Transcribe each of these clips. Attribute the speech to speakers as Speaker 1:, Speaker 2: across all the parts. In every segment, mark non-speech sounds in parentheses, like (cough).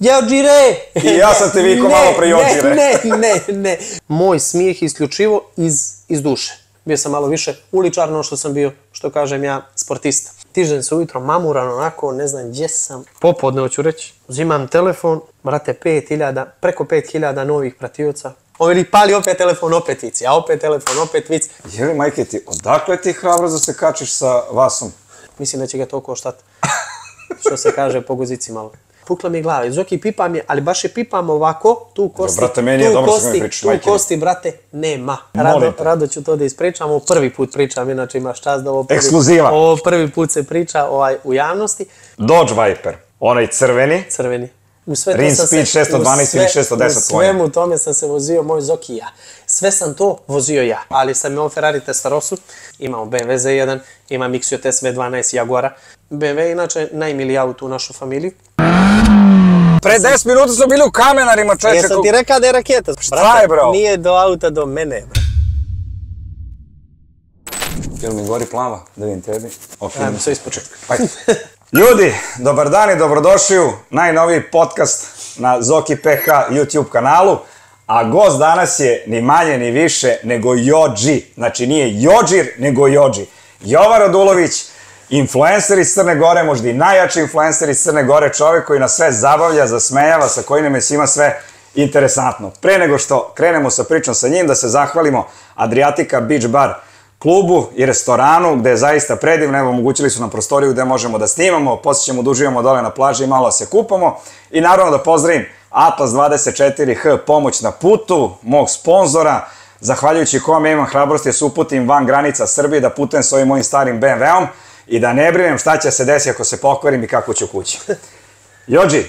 Speaker 1: Jođire!
Speaker 2: I ja sam te vikao malo pre Jođire.
Speaker 1: Ne, ne, ne, ne. Moj smijeh isključivo iz, iz duše. Bio sam malo više uličar no što sam bio, što kažem ja, sportista. Tižem se ujutro mamuran onako, ne znam gdje sam. Popodne hoću reći. Uzimam telefon, brate, 5000, preko 5000 novih pratioca. Ovi pali opet telefon, opet vic. Ja opet telefon, opet vic.
Speaker 2: Je li, majke ti, odakle ti hrabrost da se kačiš sa vasom?
Speaker 1: Mislim da će ga to koštat. Što se kaže po guzici malo. Pukla mi je glava. Zoki pipam je, ali baš je pipam ovako, tu kosti,
Speaker 2: brate, meni je
Speaker 1: tu
Speaker 2: dobro
Speaker 1: kosti,
Speaker 2: pričaš,
Speaker 1: tu
Speaker 2: majke
Speaker 1: kosti, brate, nema. Rado, rado ću to da ispričam, ovo prvi put pričam, inače imaš čast da ovo prvi,
Speaker 2: Ekskluziva.
Speaker 1: ovo prvi put se priča ovaj, u javnosti.
Speaker 2: Dodge Viper, onaj crveni,
Speaker 1: Crveni. U sve
Speaker 2: Rin Speed
Speaker 1: se,
Speaker 2: 612
Speaker 1: u sve-
Speaker 2: ili 610
Speaker 1: U svemu tome sam se vozio moj Zoki ja. Sve sam to vozio ja. Ali sam imao Ferrari Testarossa, imamo BMW Z1, imam Ixiot SV12 Jaguara. BMW je inače najmiliji auto u našu familiju.
Speaker 2: Pre 10 minuta smo bili u kamenarima, čeče.
Speaker 1: Jesam ti rekao da je raketa.
Speaker 2: Šta je, bro?
Speaker 1: Nije do auta, do mene, bro.
Speaker 2: Jel mi gori plava? Da vidim tebi. Ok,
Speaker 1: Ajmo sve ispočetka.
Speaker 2: Ljudi, dobar dan i dobrodošli u najnoviji podcast na Zoki PK YouTube kanalu. A gost danas je ni manje ni više nego Jođi. Znači nije Jođir, nego Jođi. Jovan Radulović, influencer iz Crne Gore, možda i najjači influencer iz Crne Gore, čovjek koji nas sve zabavlja, zasmejava, sa kojim nam je svima sve interesantno. Pre nego što krenemo sa pričom sa njim, da se zahvalimo Adriatica Beach Bar klubu i restoranu gde je zaista predivno, evo omogućili su nam prostoriju gde možemo da snimamo, poslije ćemo da uživamo dole na plaži i malo da se kupamo. I naravno da pozdravim Atlas 24H pomoć na putu, mog sponzora, zahvaljujući kom ja imam hrabrosti da se uputim van granica Srbije, da putujem s ovim mojim starim BMW-om i da ne brinem šta će se desiti ako se pokvarim i kako ću kući. Jođi,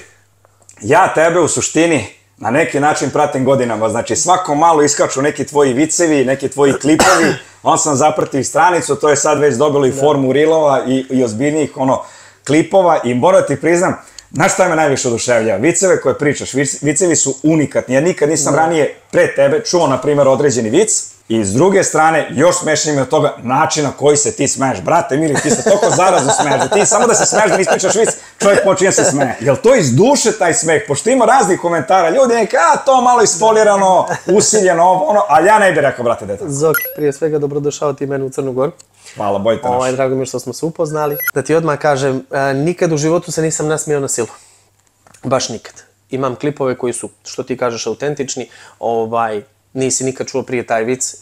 Speaker 2: ja tebe u suštini na neki način pratim godinama, znači svako malo iskaču neki tvoji vicevi, neki tvoji klipovi, on sam zapratio stranicu, to je sad već dobilo i formu rilova i, i ozbiljnijih ono, klipova. I moram da ti priznam, znaš šta me najviše oduševlja? Viceve koje pričaš, vic- vicevi su unikatni, ja nikad nisam ranije pre tebe čuo, na primjer, određeni vic, I s druge strane, još smešnije mi od toga način na koji se ti smeješ. Brate, mili, ti se toliko zarazno smeješ, da ti samo da se smeješ, da ne ispričaš vic, čovjek počinje da se smeje. Jel to iz duše taj smeh? Pošto ima raznih komentara, ljudi neka, a to malo ispolirano, usiljeno, ovo, ono, ali ja ne bih rekao, brate, deta.
Speaker 1: Zoki, prije svega dobrodošao ti meni u Crnu Goru.
Speaker 2: Hvala, bojte naš.
Speaker 1: Ovaj, drago mi što smo se upoznali. Da ti odmah kažem, e, nikad u životu se nisam nasmijao na silu. Baš nikad. Imam klipove koji su, što ti kažeš, autentični, ovaj, nisi nikad čuo prije taj vic. E,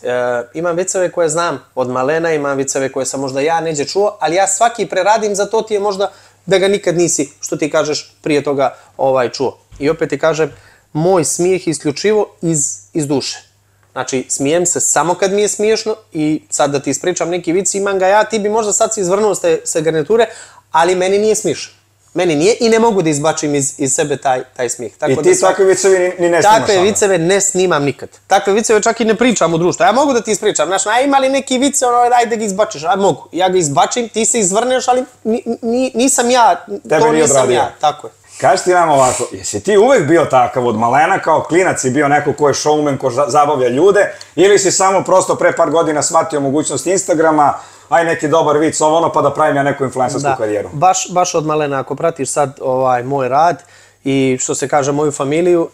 Speaker 1: imam viceve koje znam od malena, imam viceve koje sam možda ja neđe čuo, ali ja svaki preradim, za to ti je možda da ga nikad nisi, što ti kažeš, prije toga ovaj čuo. I opet ti kažem, moj smijeh je isključivo iz, iz duše. Znači, smijem se samo kad mi je smiješno i sad da ti ispričam neki vic, imam ga ja, ti bi možda sad se izvrnuo s te, sa garniture, ali meni nije smiješan. Meni nije i ne mogu da izbačim iz, iz sebe taj, taj smijeh. Tako
Speaker 2: I
Speaker 1: da
Speaker 2: ti
Speaker 1: svak-
Speaker 2: takve vicevi ni, ni ne snimaš
Speaker 1: Takve viceve ne snimam nikad. Takve viceve čak i ne pričam u društvu. Ja mogu da ti ispričam, znaš, a ima li neki vice, ono, ajde da ga izbačiš, a mogu. Ja ga izbačim, ti se izvrneš, ali ni, ni, nisam ja,
Speaker 2: Tebe
Speaker 1: to nisam
Speaker 2: odradio.
Speaker 1: ja, tako je.
Speaker 2: Kaži ti nam ovako, jesi ti uvek bio takav od malena, kao klinac si bio neko ko je showman, ko za- zabavlja ljude, ili si samo prosto pre par godina shvatio mogućnost Instagrama, aj neki dobar vic, ovo ono, pa da pravim ja neku influencersku karijeru.
Speaker 1: Baš, baš od malena, ako pratiš sad ovaj moj rad i što se kaže moju familiju, uh,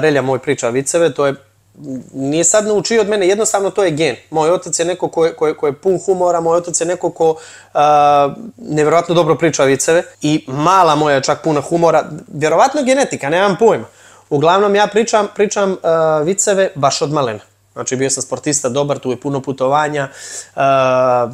Speaker 1: Relja moj priča viceve, to je nije sad naučio od mene, jednostavno to je gen. Moj otac je neko ko je, ko je, ko je pun humora, moj otac je neko ko uh, nevjerojatno dobro priča viceve i mala moja je čak puna humora, vjerovatno genetika, nemam pojma. Uglavnom ja pričam, pričam uh, viceve baš od malena. Znači bio sam sportista dobar, tu je puno putovanja, uh,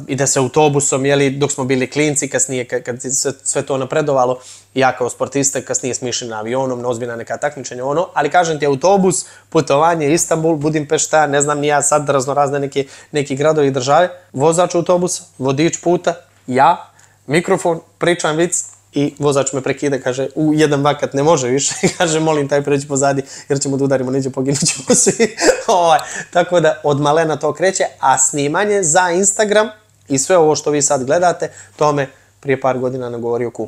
Speaker 1: ide se autobusom, jeli, dok smo bili klinci, kasnije kad, se sve to napredovalo, ja kao sportista, kasnije smo išli na avionom, na ozbiljna neka takmičenja, ono, ali kažem ti, autobus, putovanje, Istanbul, Budimpešta, ne znam ni ja sad, raznorazne neke, neki gradovi i države, vozač autobusa, vodič puta, ja, mikrofon, pričam vic, i vozač me prekida, kaže, u jedan vakat ne može više, (laughs) kaže, molim taj preći pozadi, jer ćemo da udarimo, neće poginut ćemo (laughs) svi. ovaj, tako da, od malena to kreće, a snimanje za Instagram i sve ovo što vi sad gledate, to me prije par godina nagovorio kum.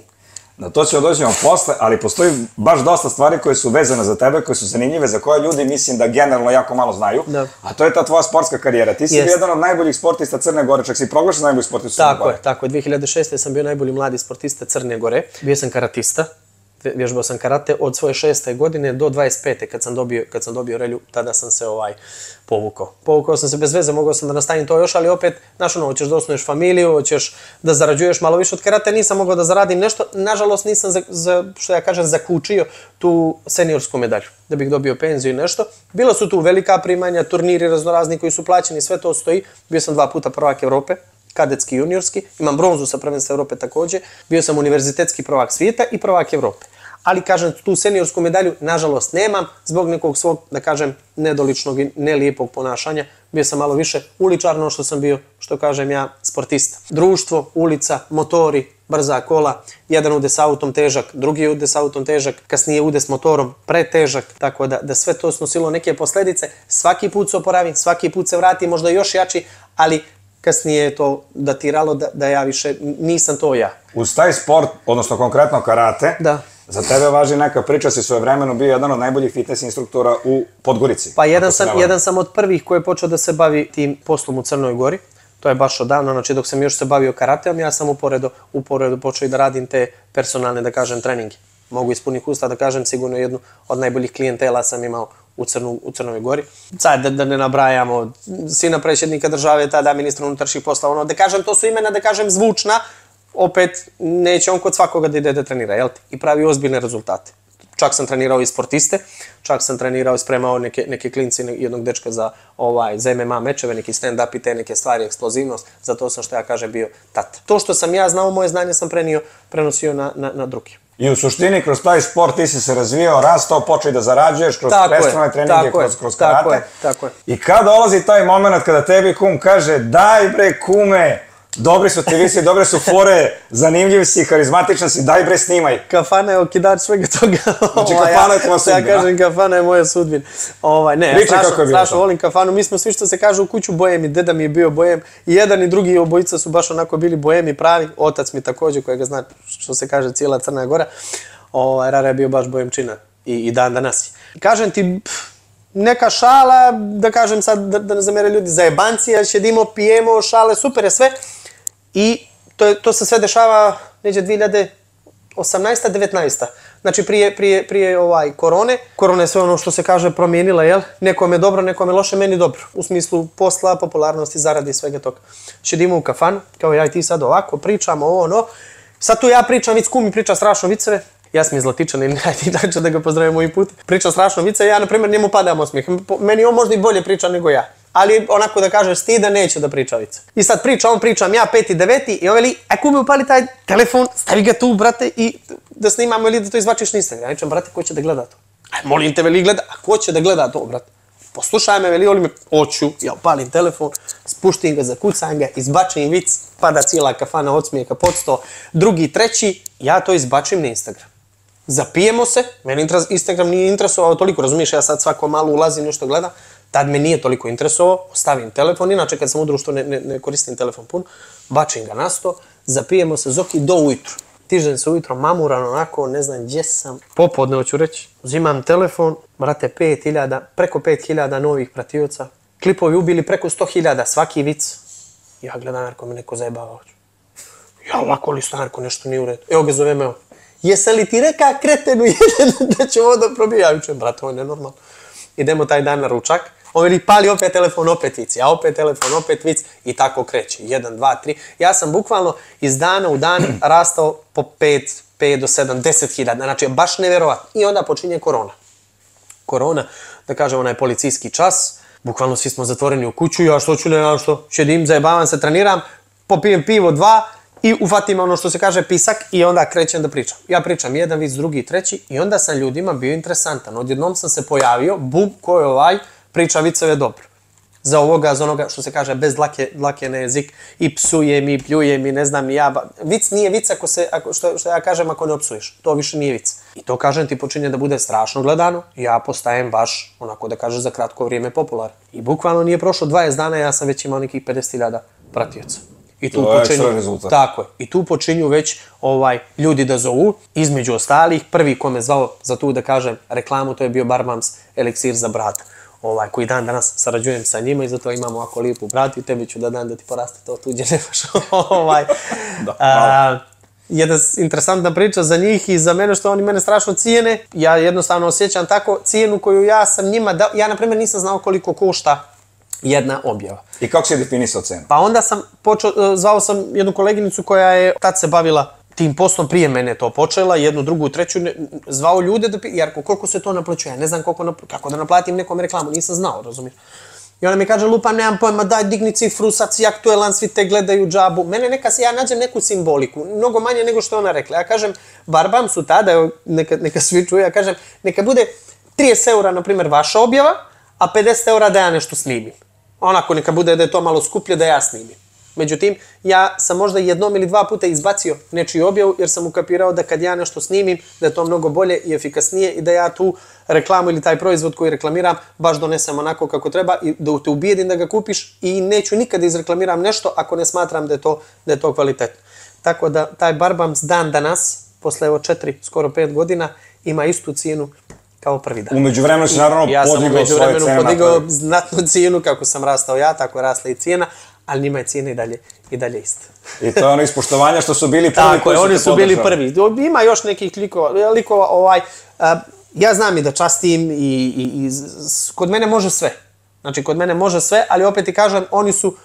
Speaker 2: Na to ćemo dođemo posle, ali postoji baš dosta stvari koje su vezane za tebe, koje su zanimljive, za koje ljudi mislim da generalno jako malo znaju.
Speaker 1: Da.
Speaker 2: A to je ta tvoja sportska karijera. Ti si
Speaker 1: Jest.
Speaker 2: bio jedan od najboljih sportista Crne Gore, čak si proglašen najbolji sportista Crne
Speaker 1: Tako
Speaker 2: Gore.
Speaker 1: je, tako je. 2006. sam bio najbolji mladi sportista Crne Gore. Bio sam karatista. Vježbao sam karate od svoje šeste godine do 25. kad sam dobio, kad sam dobio relju, tada sam se ovaj povukao. Povukao sam se bez veze, mogao sam da nastavim to još, ali opet, znaš ono, hoćeš da osnuješ familiju, hoćeš da zarađuješ malo više od karate, nisam mogao da zaradim nešto, nažalost nisam, za, za, što ja kažem, zakučio tu seniorsku medalju, da bih dobio penziju i nešto. Bila su tu velika primanja, turniri raznorazni koji su plaćeni, sve to stoji. Bio sam dva puta prvak Evrope, kadetski i juniorski, imam bronzu sa prvenstva Evrope takođe, bio sam univerzitetski prvak svijeta i prvak Evrope. Ali kažem, tu seniorsku medalju nažalost nemam zbog nekog svog, da kažem, nedoličnog i nelijepog ponašanja. Bio sam malo više uličarno što sam bio, što kažem ja, sportista. Društvo, ulica, motori, brza kola, jedan ude s autom težak, drugi ude s autom težak, kasnije ude s motorom pretežak, tako da, da sve to snosilo neke posledice. Svaki put se oporavim, svaki put se vrati, možda još jači, ali kasnije je to datiralo da, da ja više nisam to ja.
Speaker 2: Uz taj sport, odnosno konkretno karate,
Speaker 1: Da.
Speaker 2: za tebe važi neka priča, si svoje vremenu bio jedan od najboljih fitness instruktora u Podgorici.
Speaker 1: Pa jedan sam, jedan sam od prvih koji je počeo da se bavi tim poslom u Crnoj Gori. To je baš odavno, znači dok sam još se bavio karateom, ja sam uporedo, uporedo počeo i da radim te personalne, da kažem, treninge. Mogu ispunih usta da kažem, sigurno jednu od najboljih klijentela sam imao u, Crnu, u Crnoj Gori. Sad da, da ne nabrajamo, sina predsjednika države, tada ministra unutrašnjih posla, ono, da kažem, to su imena, da kažem, zvučna, opet neće on kod svakoga da ide da trenira, jel ti? I pravi ozbiljne rezultate. Čak sam trenirao i sportiste, čak sam trenirao i spremao neke, neke klinci jednog dečka za, ovaj, za MMA mečeve, neki stand-up i te neke stvari, eksplozivnost, zato sam što ja kažem bio tata. To što sam ja znao, moje znanje sam prenio, prenosio na, na, na druge.
Speaker 2: I u suštini, kroz taj sport ti si se razvijao, rastao, počeo da zarađuješ kroz
Speaker 1: Tako
Speaker 2: personalne treninge,
Speaker 1: tako je,
Speaker 2: kroz, kroz
Speaker 1: tako
Speaker 2: karate.
Speaker 1: je, tako je.
Speaker 2: I kad dolazi taj moment kada tebi kum kaže daj bre kume, dobri su ti visi, dobre su fore, zanimljiv si, harizmatičan si, daj bre snimaj.
Speaker 1: Kafana je okidač svega toga.
Speaker 2: Znači,
Speaker 1: Ovaj,
Speaker 2: kafana je
Speaker 1: ja-
Speaker 2: tvoja (laughs)
Speaker 1: što Ja
Speaker 2: sudbina.
Speaker 1: kažem, kafana je moja sudbina. Ovaj, ne, ja
Speaker 2: Pričaj
Speaker 1: strašno,
Speaker 2: kako je bilo
Speaker 1: strašno volim kafanu. Mi smo svi što se kaže u kuću bojem i deda mi je bio bojem. I jedan i drugi obojica su baš onako bili bojem i pravi. Otac mi takođe, kojega zna što se kaže cijela Crna Gora. Ovaj, Rara je bio baš bojemčina i, i dan danas je. Kažem ti, pff, neka šala, da kažem sad, da, da ne zamere ljudi, zajebancija, šedimo, pijemo, šale, super je sve. I to, je, to se sve dešava neđe 2018. 19. Znači prije, prije, prije ovaj korone. Korona je sve ono što se kaže promijenila, jel? Nekom je dobro, nekom je loše, meni dobro. U smislu posla, popularnosti, zaradi i svega toga. Šedimo u kafanu, kao ja i ti sad ovako, pričamo ovo, ono. Sad tu ja pričam, vic kumi priča strašno viceve. Ja sam iz Zlatičana i najti da ga pozdravim moj put. Priča strašno vice, ja na primjer njemu padam osmijeh. Meni on možda i bolje priča nego ja. Ali onako da kažeš stida neće da priča vice. I sad priča, on pričam ja peti, deveti i on veli, aj kume upali taj telefon, stavi ga tu brate i da snimamo ili da to izbačiš na Instagram. Ja rečem, brate, ko će da gleda to? Aj, molim te, veli, gleda, a ko će da gleda to, brate? Poslušaj me, veli, oli me, oću, ja upalim telefon, spuštim ga, zakucam ga, izbačim vic, pada cijela kafana od smijeha pod sto, drugi, treći, ja to izbačim na Instagram. Zapijemo se, meni Instagram nije interesovao toliko, razumiješ, ja sad svako malo ulazim, nešto gledam, tad me nije toliko interesovao, ostavim telefon, inače kad sam u društvu ne, ne, ne koristim telefon puno, bačim ga na sto, zapijemo se zoki do ujutru. Tižem se ujutro mamuran onako, ne znam gdje sam, popodne hoću reći, uzimam telefon, brate, 5000, preko 5000 novih pratioca, klipovi ubili preko 100.000, svaki vic. Ja gledam, ako me neko zajebava hoću. Ja ovako li Stanko, nešto nije u redu. Evo ga zove me. Jesam li ti reka kretenu (laughs) jedan da će ovo da probije? Ja brate, ovo je nenormalno. Idemo taj dan na ručak. On veli, pali opet telefon, opet vic. Ja opet telefon, opet vic. I tako kreće. Jedan, dva, tri. Ja sam bukvalno iz dana u dan (clears throat) rastao po pet, pet do sedam, deset hiljada. Znači, baš nevjerovatno. I onda počinje korona korona, da kažem onaj policijski čas, bukvalno svi smo zatvoreni u kuću, ja što ću, ne znam što, šedim, zajebavam se, treniram, popijem pivo, dva i ufatim ono što se kaže pisak i onda krećem da pričam. Ja pričam jedan vic, drugi, treći i onda sam ljudima bio interesantan. Odjednom sam se pojavio, bum, ko je ovaj, priča viceve dobro za ovoga, za onoga, što se kaže, bez dlake, dlake na jezik, i psujem, i pljujem, i ne znam, ni ja. ba- Vic nije vic ako se, ako, što, što ja kažem, ako ne opsuješ. To više nije vic. I to, kažem, ti počinje da bude strašno gledano, i ja postajem baš, onako da kažeš, za kratko vrijeme popular. I bukvalno nije prošlo 20 dana, ja sam već imao nekih 50.000 pratioca. I tu
Speaker 2: To
Speaker 1: počinju,
Speaker 2: rezultat.
Speaker 1: tako je. I tu počinju već ovaj ljudi da zovu, između ostalih, prvi ko me zvao za tu da kažem reklamu, to je bio Barmams eliksir za brata. Ovaj, koji dan danas sarađujem sa njima i zato imamo ovako lijepu bratu i tebi ću da dan da ti poraste to tuđe (laughs) nemaš. ovaj,
Speaker 2: Da,
Speaker 1: a, jedna interesantna priča za njih i za mene što oni mene strašno cijene. Ja jednostavno osjećam tako cijenu koju ja sam njima dao. Ja, na primjer, nisam znao koliko košta jedna objava.
Speaker 2: I kako si definisao cenu?
Speaker 1: Pa onda sam počeo, e, zvao sam jednu koleginicu koja je tad se bavila tim poslom prije mene to počela, jednu, drugu, treću, zvao ljude da, pi- jer koliko se to naplaćuje, ne znam koliko, kako da naplatim nekom reklamu, nisam znao, razumiješ. I ona mi kaže, lupa, nemam pojma, daj, digni cifru, sad si aktuelan, svi te gledaju džabu. Mene neka se, ja nađem neku simboliku, mnogo manje nego što ona rekla. Ja kažem, barbam su tada, neka, neka svi čuje, ja kažem, neka bude 30 eura, na primjer, vaša objava, a 50 eura da ja nešto snimim. Onako, neka bude da je to malo skuplje da ja snimim. Međutim, ja sam možda jednom ili dva puta izbacio nečiju objavu jer sam ukapirao da kad ja nešto snimim, da je to mnogo bolje i efikasnije i da ja tu reklamu ili taj proizvod koji reklamiram baš donesem onako kako treba i da te ubijedim da ga kupiš i neću nikada izreklamiram nešto ako ne smatram da je to, da je to kvalitetno. Tako da taj Barbams dan danas, posle evo četiri, skoro pet godina, ima istu cijenu kao prvi dan.
Speaker 2: Umeđu vremenu si naravno
Speaker 1: ja sam
Speaker 2: podigao
Speaker 1: umeđu
Speaker 2: svoje
Speaker 1: vremenu
Speaker 2: cene.
Speaker 1: podigao
Speaker 2: napravio.
Speaker 1: znatnu cijenu, kako sam rastao ja, tako rasla i cijena, ali njima je cijena i dalje, i dalje ista.
Speaker 2: I to je ono ispoštovanja što su bili prvi
Speaker 1: Tako
Speaker 2: koji su
Speaker 1: oni su bili prvi. Ima još nekih likova, likova ovaj, a, ja znam i da častim i, i, i kod mene može sve. Znači, kod mene može sve, ali opet ti kažem, oni su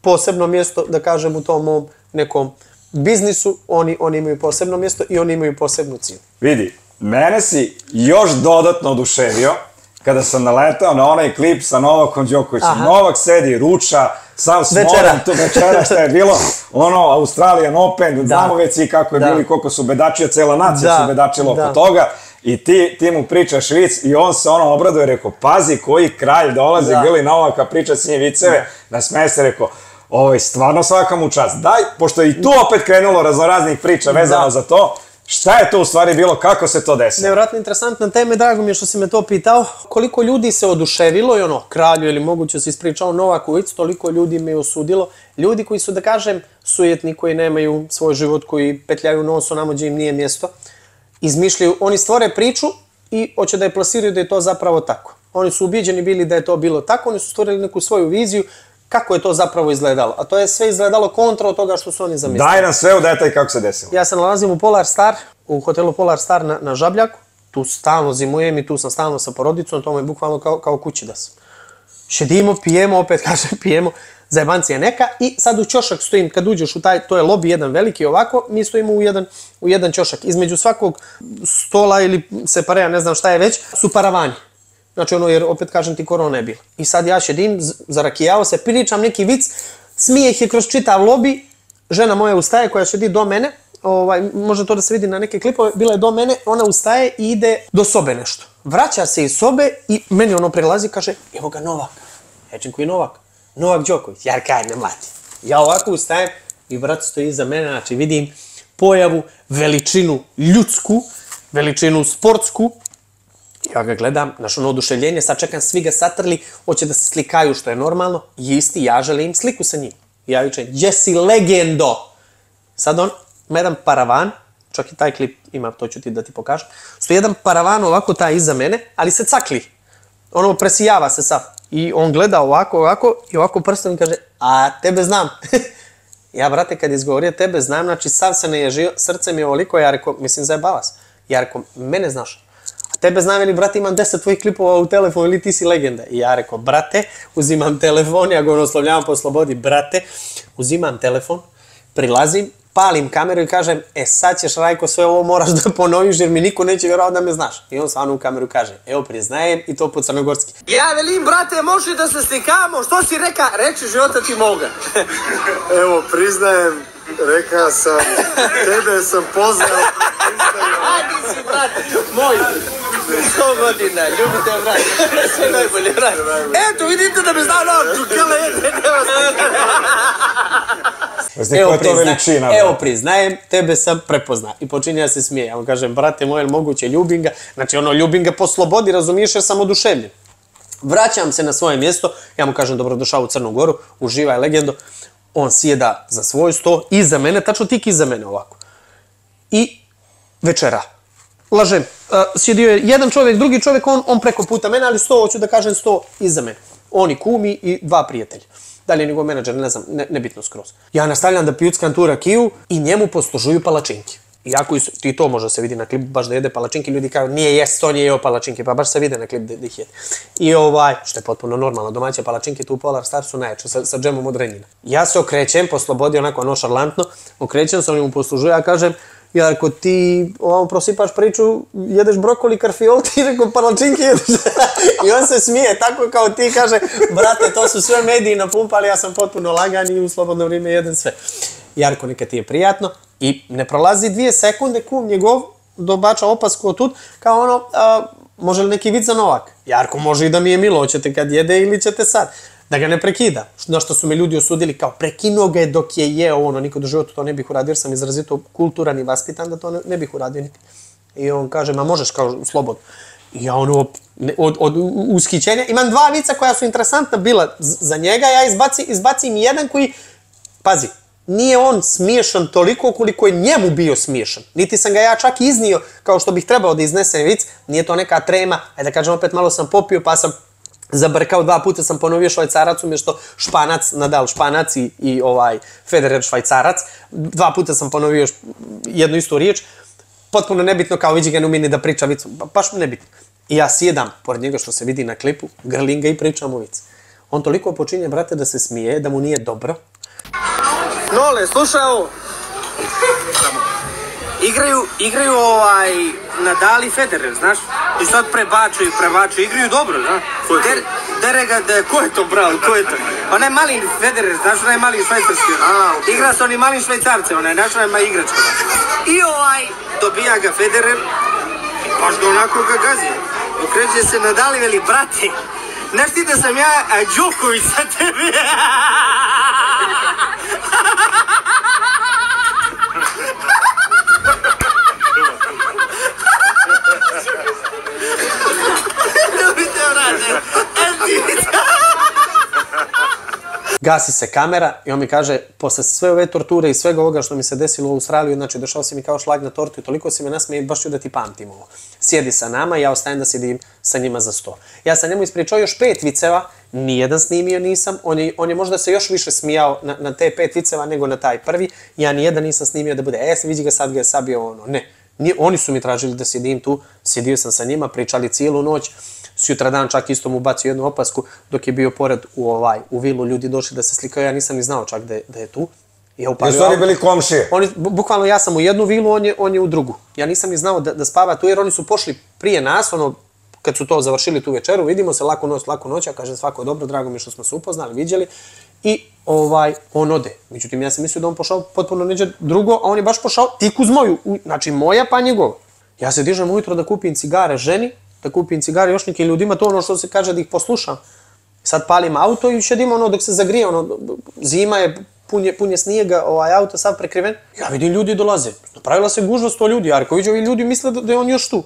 Speaker 1: posebno mjesto, da kažem, u tom mom nekom biznisu, oni, oni imaju posebno mjesto i oni imaju posebnu cijenu.
Speaker 2: Vidi, mene si još dodatno oduševio kada sam naletao na onaj klip sa Novakom Đokovićem. Novak sedi, ruča, sam smoren,
Speaker 1: Večera.
Speaker 2: tu večera šta je bilo, ono, Australian Open, znamo već svi kako je
Speaker 1: Da.
Speaker 2: bili, koliko su bedačio, cela nacija
Speaker 1: Da.
Speaker 2: su bedačila
Speaker 1: Da.
Speaker 2: oko toga. I ti, ti mu pričaš vic i on se ono obraduje, rekao, pazi koji kralj dolazi,
Speaker 1: Da.
Speaker 2: bili Novaka, priča s njim viceve, da smeje se, rekao, ovo je stvarno svaka mu čast. Daj, pošto je i tu opet krenulo raznoraznih priča vezano
Speaker 1: Da.
Speaker 2: za to, šta je to u stvari bilo, kako se to desilo?
Speaker 1: Nevjerojatno interesantna tema drago mi je što si me to pitao. Koliko ljudi se oduševilo i ono, kralju ili moguće se ispričao Novaku vic, toliko ljudi me osudilo. Ljudi koji su, da kažem, sujetni, koji nemaju svoj život, koji petljaju nos onamo gdje im nije mjesto, izmišljaju, oni stvore priču i hoće da je plasiraju da je to zapravo tako. Oni su ubijeđeni bili da je to bilo tako, oni su stvorili neku svoju viziju kako je to zapravo izgledalo. A to je sve izgledalo kontra od toga što su oni zamislili.
Speaker 2: Daj nam sve u detalj kako se desilo.
Speaker 1: Ja se nalazim u Polar Star, u hotelu Polar Star na, na Žabljaku. Tu stalno zimujem i tu sam stalno sa porodicom, to mi je bukvalno kao, kao kući da sam. Šedimo, pijemo, opet (laughs) kažem pijemo, zajebancija neka i sad u ćošak stojim, kad uđeš u taj, to je lobby jedan veliki ovako, mi stojimo u jedan, u jedan ćošak. Između svakog stola ili separeja, ne znam šta je već, su paravani. Znači ono, jer opet kažem ti korona je bila. I sad ja šedim, zarakijao se, pričam neki vic, smijeh je kroz čitav lobby, žena moja ustaje koja šedi do mene, ovaj, može to da se vidi na neke klipove, bila je do mene, ona ustaje i ide do sobe nešto. Vraća se iz sobe i meni ono prilazi i kaže, evo ga Novak. Čim koji Novak? Novak Đoković. Ja kaj ne mlati. Ja ovako ustajem i brat stoji iza mene, znači vidim pojavu, veličinu ljudsku, veličinu sportsku, Ja ga gledam, znaš ono oduševljenje, sad čekam, svi ga satrli, hoće da se slikaju, što je normalno, i isti, ja želim sliku sa njim. I ja vičem, gdje si legendo? Sad on, ima jedan paravan, čak i taj klip ima, to ću ti da ti pokažem, stoji jedan paravan ovako taj iza mene, ali se cakli. Ono presijava se sav. I on gleda ovako, ovako, i ovako prstom i kaže, a tebe znam. (laughs) ja, brate, kad izgovorio tebe znam, znači sav se naježio, srce mi je ovoliko, ja rekao, mislim, zajebava se. Ja rekao, mene znaš. Tebe znam ili, brate, imam 10 tvojih klipova u telefonu ili ti si legenda. I ja rekao, brate, uzimam telefon, ja ga oslovljavam po slobodi, brate, uzimam telefon, prilazim, palim kameru i kažem, e sad ćeš Rajko sve ovo moraš da ponoviš jer mi niko neće vjerovati da me znaš. I on stvarno u kameru kaže, evo priznajem i to po crnogorski.
Speaker 3: Ja velim, brate, može da se slikamo, što si reka? Reči života ti moga.
Speaker 4: Evo, priznajem, rekao sam, tebe sam poznao.
Speaker 3: Ajde si, brate, moj. 100 godina, ljubite, brate. Sve najbolje, brate. Eto, vidite da me zna ono, čukele, nema
Speaker 2: Znači, koja je to veličina?
Speaker 1: evo priznajem, tebe sam prepozna. I počinje ja se smije. Ja mu kažem, brate moj, moguće, ljubim ga. Znači, ono, ljubim ga po slobodi, razumiješ, jer sam oduševljen. Vraćam se na svoje mjesto, ja mu kažem dobrodošao u Crnu Goru, uživaj legendo. On sjeda za svoj sto, iza mene, tačno tik iza mene ovako. I večera. Lažem, uh, sjedio je jedan čovjek, drugi čovjek, on, on preko puta mene, ali sto, hoću da kažem sto iza mene. Oni kumi i dva prijatelja. da li je njegov menadžer, ne znam, ne, nebitno skroz. Ja nastavljam da pijuckam tu rakiju i njemu poslužuju palačinke. Iako ti to može se vidi na klipu, baš da jede palačinke, ljudi kao nije jes, to nije jeo palačinke, pa baš se vide na klip da, ih jede. I ovaj, što je potpuno normalno, domaće palačinke tu u Polar Star su najjače, sa, sa džemom od renjina. Ja se okrećem, po slobodi, onako nošarlantno, okrećem se, on mu poslužuje, ja kažem, ja ako ti ovamo prosipaš priču, jedeš brokoli, karfiol, ti rekao palačinke jedeš. (laughs) I on se smije, tako kao ti kaže, brate, to su sve mediji napumpali, ja sam potpuno lagan i u slobodno vrijeme jedem sve. Jarko, neka ti je prijatno. I ne prolazi dvije sekunde, kum njegov dobača opasku od tud, kao ono, a, može li neki vid za Novak? Jarko, može i da mi je milo, hoćete kad jede ili ćete sad. Da ga ne prekida. Na što su me ljudi osudili kao prekinuo ga je dok je jeo ono, nikad u životu to ne bih uradio jer sam izrazito kulturan i vaspitan da to ne, ne bih uradio nikad. I on kaže, ma možeš kao slobodno. I ja ono, od, od ushićenja, imam dva vica koja su interesantna bila za njega, ja izbaci, izbacim jedan koji, pazi, nije on smiješan toliko koliko je njemu bio smiješan. Niti sam ga ja čak iznio kao što bih trebao da iznesem vic, nije to neka trema, ajde da kažem opet malo sam popio pa sam zabrkao dva puta sam ponovio švajcarac umjesto španac, Nadal španac i, i ovaj Federer švajcarac. Dva puta sam ponovio jednu istu riječ. Potpuno nebitno kao vidi ga ne umije ni da priča vicu, ba- baš nebitno. I ja sjedam pored njega što se vidi na klipu, grlim ga i pričam mu vic. On toliko počinje, brate, da se smije, da mu nije dobro.
Speaker 3: Nole, slušaj ovo. Igraju, igraju ovaj Nadal i Federer, znaš? I sad prebačuju, prebačuju, igraju dobro, znaš? Ko je Der, Derega, de, ko je to bravo, ko je to? Onaj mali Federer, znaš onaj mali švajcarski? A, Igra sa onim malim švajcarcem, onaj, znaš onaj ma igračka. I ovaj, dobija ga Federer, baš ga onako ga gazi. Okreće se Nadal i veli, brate, znaš ti da sam ja Đoković sa tebe? (laughs) Ljubite, brate. E, ti-
Speaker 1: Gasi se kamera i on mi kaže, posle sve ove torture i svega ovoga što mi se desilo u Australiji, znači došao si mi kao šlag na tortu i toliko si me nasmeje, baš ću da ti pamtim ovo. Sjedi sa nama i ja ostajem da sjedim sa njima za sto. Ja sam njemu ispričao još pet viceva, nijedan snimio nisam, on je, on je možda se još više smijao na, na te pet viceva nego na taj prvi, ja nijedan nisam snimio da bude, e, se vidi ga sad ga je sabio ono, ne. Ni, oni su mi tražili da sjedim tu, sjedio sam sa njima, pričali cijelu noć, sutra dan čak isto mu bacio jednu opasku dok je bio pored u ovaj u vilu ljudi došli da se slikaju ja nisam ni znao čak da je, da je tu ja upalio
Speaker 2: Jesu oni bili komšije?
Speaker 1: Oni, bu- bukvalno ja sam u jednu vilu, on je, on je u drugu. Ja nisam ni znao da, da spava tu jer oni su pošli prije nas, ono, kad su to završili tu večeru, vidimo se, lako noć, lako noć, ja kažem svako dobro, drago mi je što smo se upoznali, viđeli. I ovaj, on ode. Međutim, ja sam mislio da on pošao potpuno neđe drugo, a on je baš pošao tik uz moju, u, znači moja pa njegova. Ja se dižem ujutro da kupim cigare ženi, da kupim cigare još nekim ljudima, to ono što se kaže da ih poslušam. Sad palim auto i šedim ono dok se zagrije, ono, zima je, pun je, pun je snijega, ovaj auto sad prekriven. Ja vidim ljudi dolaze. Napravila se gužva sto ljudi, Jarković, ovi ljudi misle da, da je on još tu.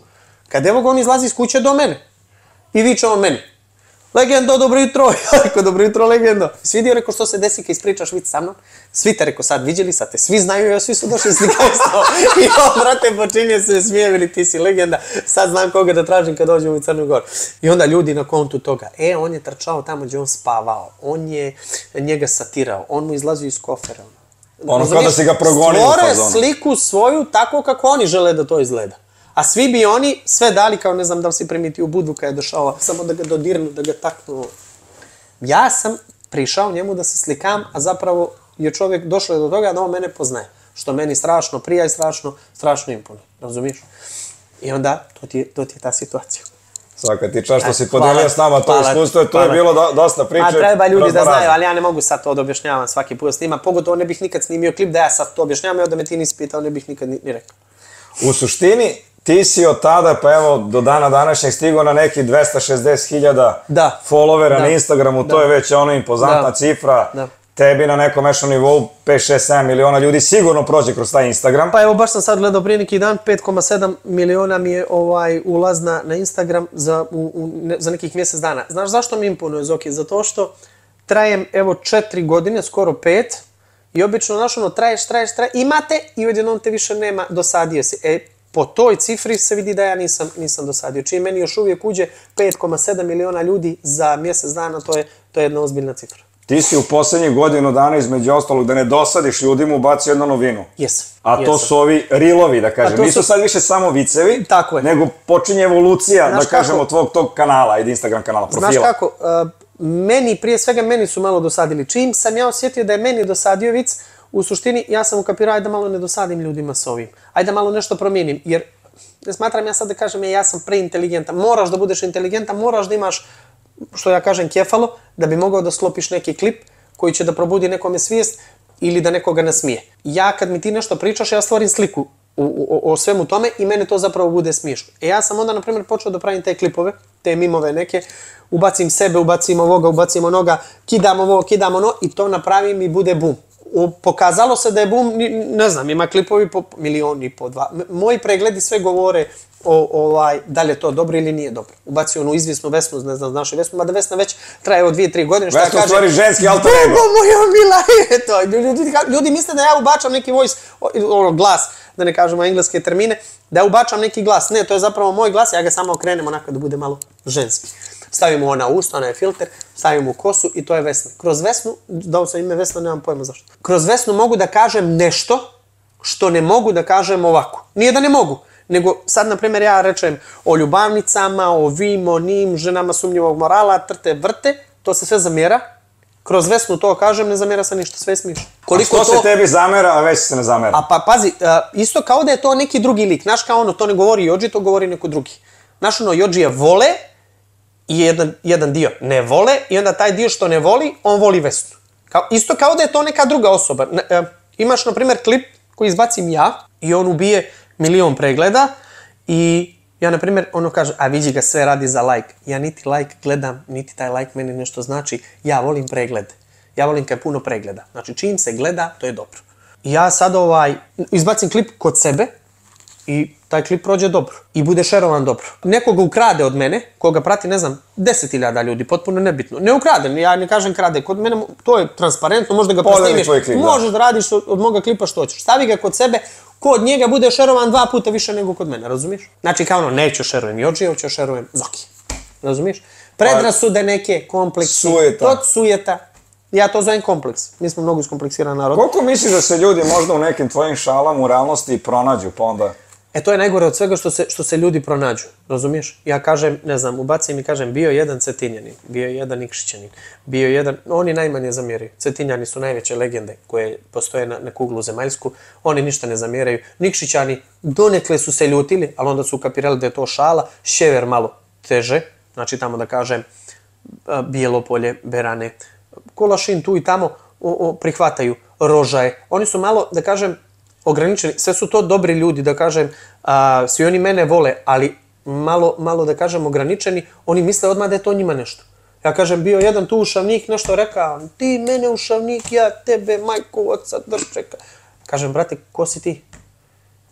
Speaker 1: Kad evo ga on izlazi iz kuće do mene. I viče on meni. Legendo, dobro jutro. (laughs) Ja rekao, dobro jutro, legendo. Svi vidio, rekao, što se desi kad ispričaš vic sa mnom? Svi te, rekao, sad viđeli, sad te svi znaju, ja svi su došli slikaju s tobom. I on, brate, počinje se smije, veli, ti si legenda, sad znam koga da tražim kad dođem u Crnu Goru. I onda ljudi na kontu toga, e, on je trčao tamo gdje on spavao, on je njega satirao, on mu izlazio iz kofera.
Speaker 2: Ono kao da si ga progonio
Speaker 1: Stvore sliku svoju tako kako oni žele da to izgleda. A svi bi oni sve dali kao ne znam da li si primitio u Budvu kad je došao, samo da ga dodirnu, da ga taknu. Ja sam prišao njemu da se slikam, a zapravo je čovjek došao do toga da on mene poznaje. Što meni strašno prija i strašno, strašno impone. Razumiješ? I onda, to ti je, to ti je ta situacija.
Speaker 2: Svaka ti čast što si podelio s nama to iskustvo, to je bilo do, dosta priče.
Speaker 1: A treba ljudi da znaju, ali ja ne mogu sad to da objašnjavam svaki put s njima. Pogotovo ne bih nikad snimio klip da ja sad to objašnjavam, evo da me ti nisi pitao, ne bih nikad ni, ni rekao.
Speaker 2: U suštini, ti si od tada, pa evo, do dana današnjeg stigao na neki 260.000
Speaker 1: Da.
Speaker 2: followera
Speaker 1: Da.
Speaker 2: na Instagramu, to
Speaker 1: Da.
Speaker 2: je već ono impozantna
Speaker 1: Da.
Speaker 2: cifra.
Speaker 1: Da.
Speaker 2: Tebi na nekom mešanom nivou 5, 6, 7 miliona ljudi sigurno prođe kroz taj Instagram.
Speaker 1: Pa evo, baš sam sad gledao prije neki dan, 5,7 miliona mi je ovaj ulaz na, Instagram za, u, u, ne, za nekih mjesec dana. Znaš zašto mi imponuje Zoki? Zato što trajem, evo, četiri godine, skoro pet, i obično, znaš, ono, traješ, traješ, traješ, imate i odjednom te više nema, dosadio si. E, po toj cifri se vidi da ja nisam, nisam dosadio. Čiji meni još uvijek uđe 5,7 miliona ljudi za mjesec dana, to je, to je jedna ozbiljna cifra.
Speaker 2: Ti si u poslednjih godinu dana između ostalog da ne dosadiš ljudima ubacio jednu novinu.
Speaker 1: Jesam.
Speaker 2: A to
Speaker 1: jesam.
Speaker 2: su ovi rilovi, da kažem. Nisu
Speaker 1: su-
Speaker 2: sad više samo vicevi,
Speaker 1: Tako je.
Speaker 2: nego počinje evolucija,
Speaker 1: Znaš
Speaker 2: da kažemo,
Speaker 1: kako?
Speaker 2: tvog tog kanala, ajde Instagram kanala, profila.
Speaker 1: Znaš kako, uh, meni, prije svega meni su malo dosadili. Čim sam ja osjetio da je meni dosadio vic, u suštini ja sam ukapirao, ajde da malo ne dosadim ljudima s ovim. Ajde da malo nešto promijenim, jer ne smatram ja sad da kažem, e, ja sam preinteligentan. Moraš da budeš inteligentan, moraš da imaš, što ja kažem, kefalo, da bi mogao da sklopiš neki klip koji će da probudi nekome svijest ili da nekoga nasmije. Ja kad mi ti nešto pričaš, ja stvorim sliku u, o, o svemu tome i mene to zapravo bude smiješno. E ja sam onda, na primjer, počeo da pravim te klipove, te mimove neke, ubacim sebe, ubacim ovoga, ubacim onoga, kidam ovo, kidam ono i to napravim i bude bum. U, pokazalo se da je ni- ne znam, ima klipovi po milion i po dva. Moji pregledi sve govore o, ovaj, da li je to dobro ili nije dobro. Ubacio onu izvisnu Vesnu, ne znam, znaš Vesnu, mada Vesna već traje od dvije, tri godine. Što
Speaker 2: Vesna stvari ženski alter ego.
Speaker 1: Bogo moja mila, (laughs) eto, ljudi, ljudi misle da ja ubačam neki voice, o- ono, glas, da ne kažemo engleske termine, da ja ubačam neki glas. Ne, to je zapravo moj glas, ja ga samo okrenem onako da bude malo ženski. Stavimo ona usta, onaj filter, stavimo kosu i to je Vesna. Kroz Vesnu, dao sam ime Vesna, nemam pojma zašto. Kroz Vesnu mogu da kažem nešto što ne mogu da kažem ovako. Nije da ne mogu, nego sad, na primjer, ja rečem o ljubavnicama, o vim, o njim, ženama sumnjivog morala, trte, vrte, to se sve zamjera. Kroz Vesnu to kažem, ne zamjera se ništa, sve je smiješno.
Speaker 2: A što se tebi zamera, a već se ne zamera?
Speaker 1: A pa pazi, a, isto kao da je to neki drugi lik. Znaš kao ono, to ne govori Jođi, to govori neko drugi. Znaš ono, Jođija vole i jedan, jedan dio ne vole i onda taj dio što ne voli, on voli Vesnu. Kao, isto kao da je to neka druga osoba. Ne, e, imaš, na primjer, klip koji izbacim ja i on ubije milion pregleda i ja, na primjer, ono kaže, a vidi ga sve radi za like. Ja niti like gledam, niti taj like meni nešto znači. Ja volim preglede. Ja volim kad puno pregleda. Znači, čim se gleda, to je dobro. Ja sad ovaj, izbacim klip kod sebe i taj klip prođe dobro i bude šerovan dobro. Nekoga ukrade od mene, koga prati, ne znam, 10.000 ljudi, potpuno nebitno. Ne ukrade, ja ne kažem krade, kod mene to je transparentno, možda ga
Speaker 2: klip, da.
Speaker 1: možeš da radiš od, moga klipa što hoćeš. Stavi ga kod sebe, kod njega bude šerovan dva puta više nego kod mene, razumiješ? Znači kao ono, neću šerujem Jođi, hoću šerujem Zoki. Razumiješ? Predrasude neke, kompleksi.
Speaker 2: Sujeta.
Speaker 1: To sujeta. Ja to zovem kompleks. Mi smo mnogo iskompleksiran narod.
Speaker 2: Koliko misliš da se ljudi možda u nekim tvojim šalama u realnosti pronađu, pa onda...
Speaker 1: E to je najgore od svega što se, što se ljudi pronađu, razumiješ? Ja kažem, ne znam, ubacim i kažem, bio je jedan Cetinjanin, bio je jedan Nikšićanin, bio je jedan, oni najmanje zamjeraju. Cetinjani su najveće legende koje postoje na, na kuglu zemaljsku, oni ništa ne zamjeraju. Nikšićani donekle su se ljutili, ali onda su kapirali da je to šala, šever malo teže, znači tamo da kažem, a, Bijelopolje, Berane, Kolašin tu i tamo o, o, prihvataju rožaje. Oni su malo, da kažem, ograničeni. Sve su to dobri ljudi, da kažem, a, svi oni mene vole, ali malo, malo da kažem, ograničeni, oni misle odmah da je to njima nešto. Ja kažem, bio jedan tu ušavnik, nešto rekao, ti mene ušavnik, ja tebe, majko, oca, drž čeka. Kažem, brate, ko si ti?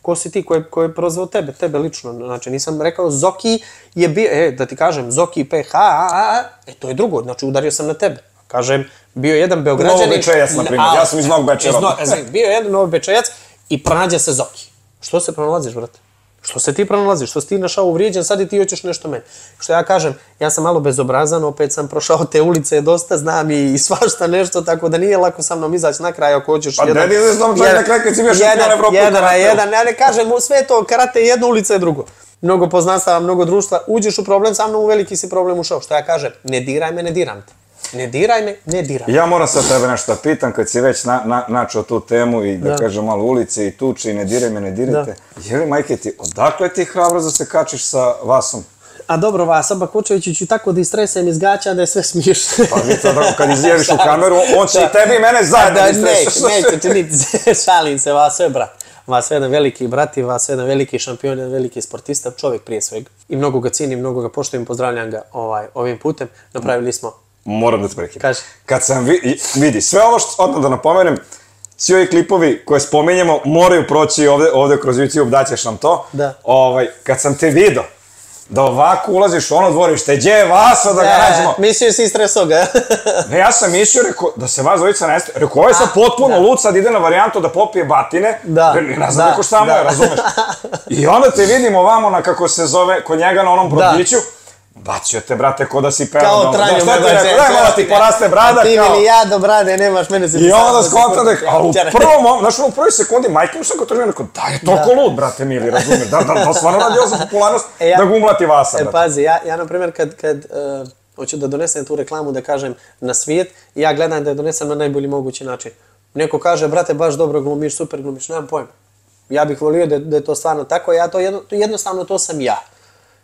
Speaker 1: ko si ti ko je, ko je prozvao tebe, tebe lično. Znači, nisam rekao Zoki je bio, e, da ti kažem, Zoki PH, a, a, a, e, to je drugo, znači udario sam na tebe. Kažem, bio je jedan Beograđanin...
Speaker 2: Novobečejac, na primjer. Ja sam iz Novog Bečeja.
Speaker 1: iz No- e, bio je jedan Novobečejac i pronađe se Zoki. Što se pronalaziš, brate? Što se ti pronalaziš? Što si ti našao uvrijeđen, sad i ti hoćeš nešto meni. Što ja kažem, ja sam malo bezobrazan, opet sam prošao te ulice dosta, znam i, i svašta nešto, tako da nije lako sa mnom izaći na kraj ako hoćeš
Speaker 2: Pa ne, nije znam čak na kraju kad si šampion
Speaker 1: jedan, jedan, na
Speaker 2: karateu.
Speaker 1: jedan, ja ne kažem, sve to karate je jedno, ulica je drugo. Mnogo poznanstava, mnogo društva, uđeš u problem sa mnom, u veliki si problem ušao. Što ja kažem, ne diraj me, ne diram te. Ne diraj me, ne diraj.
Speaker 2: Ja moram sad tebe nešto da pitam, kad si već na, na, načao tu temu i da,
Speaker 1: Da.
Speaker 2: kažem malo ulice i tuče i ne diraj me, ne dirajte. Je li, majke ti, odakle ti hrabrost da se kačiš sa Vasom?
Speaker 1: A dobro, Vasa Bakučević ću tako da istresem iz gaća da je sve smiješno.
Speaker 2: Pa vi to da, kad izjeviš u (laughs) kameru, on će i tebi i mene zajedno
Speaker 1: da,
Speaker 2: da
Speaker 1: neće,
Speaker 2: istreseš.
Speaker 1: neće činiti, (laughs) šalim se, vas sve brat. Vas jedan veliki brat i vas jedan veliki šampion, jedan veliki sportista, čovjek prije svega. I mnogo ga cijenim, mnogo ga poštujem, pozdravljam ga ovaj, ovim putem. Napravili smo
Speaker 2: Moram da te prekinem.
Speaker 1: Kaži.
Speaker 2: Kad sam vi, vidi, sve ovo što, odmah da napomenem, svi ovi klipovi koje spominjemo moraju proći ovde, ovde kroz YouTube, daćeš nam to.
Speaker 1: Da.
Speaker 2: Ovaj, kad sam te video, da ovako ulaziš u ono dvorište, gdje je Vaso da ga nađemo?
Speaker 1: Mislio si istresao ga. (laughs)
Speaker 2: Ne, ja sam mislio, rekao, da se vas dvojica neste. Rekao, ovo je sad potpuno lud, sad ide na varijantu da popije batine.
Speaker 1: Da,
Speaker 2: Ne, ne znam
Speaker 1: da,
Speaker 2: neko šta mu
Speaker 1: da.
Speaker 2: je, razumeš? (laughs) I onda te vidimo vamo na kako se zove, kod njega na onom brodiću. Bacio te, brate, ko da si peo.
Speaker 1: Kao
Speaker 2: doma.
Speaker 1: tranje,
Speaker 2: Znaš šta ti poraste brada,
Speaker 1: Ti
Speaker 2: kao.
Speaker 1: ili ja do brade, nemaš mene se
Speaker 2: I onda skontam da, ali u prvom, znaš, u prvoj sekundi, majke mi kod trenera, rekao, da je toliko lud, brate mili, razumiješ, da, da, da, stvarno radi ovo za popularnost,
Speaker 1: E, ja-
Speaker 2: da ga umlati vasa,
Speaker 1: E,
Speaker 2: brate.
Speaker 1: pazi, ja, ja na primjer, kad, kad uh, hoću da donesem tu reklamu, da kažem na svijet, ja gledam da je donesem na najbolji mogući način. Neko kaže, brate, baš dobro glumiš, super glumiš, nemam pojma. Ja bih volio da, da je to stvarno tako, ja to jedno, jednostavno to sam ja.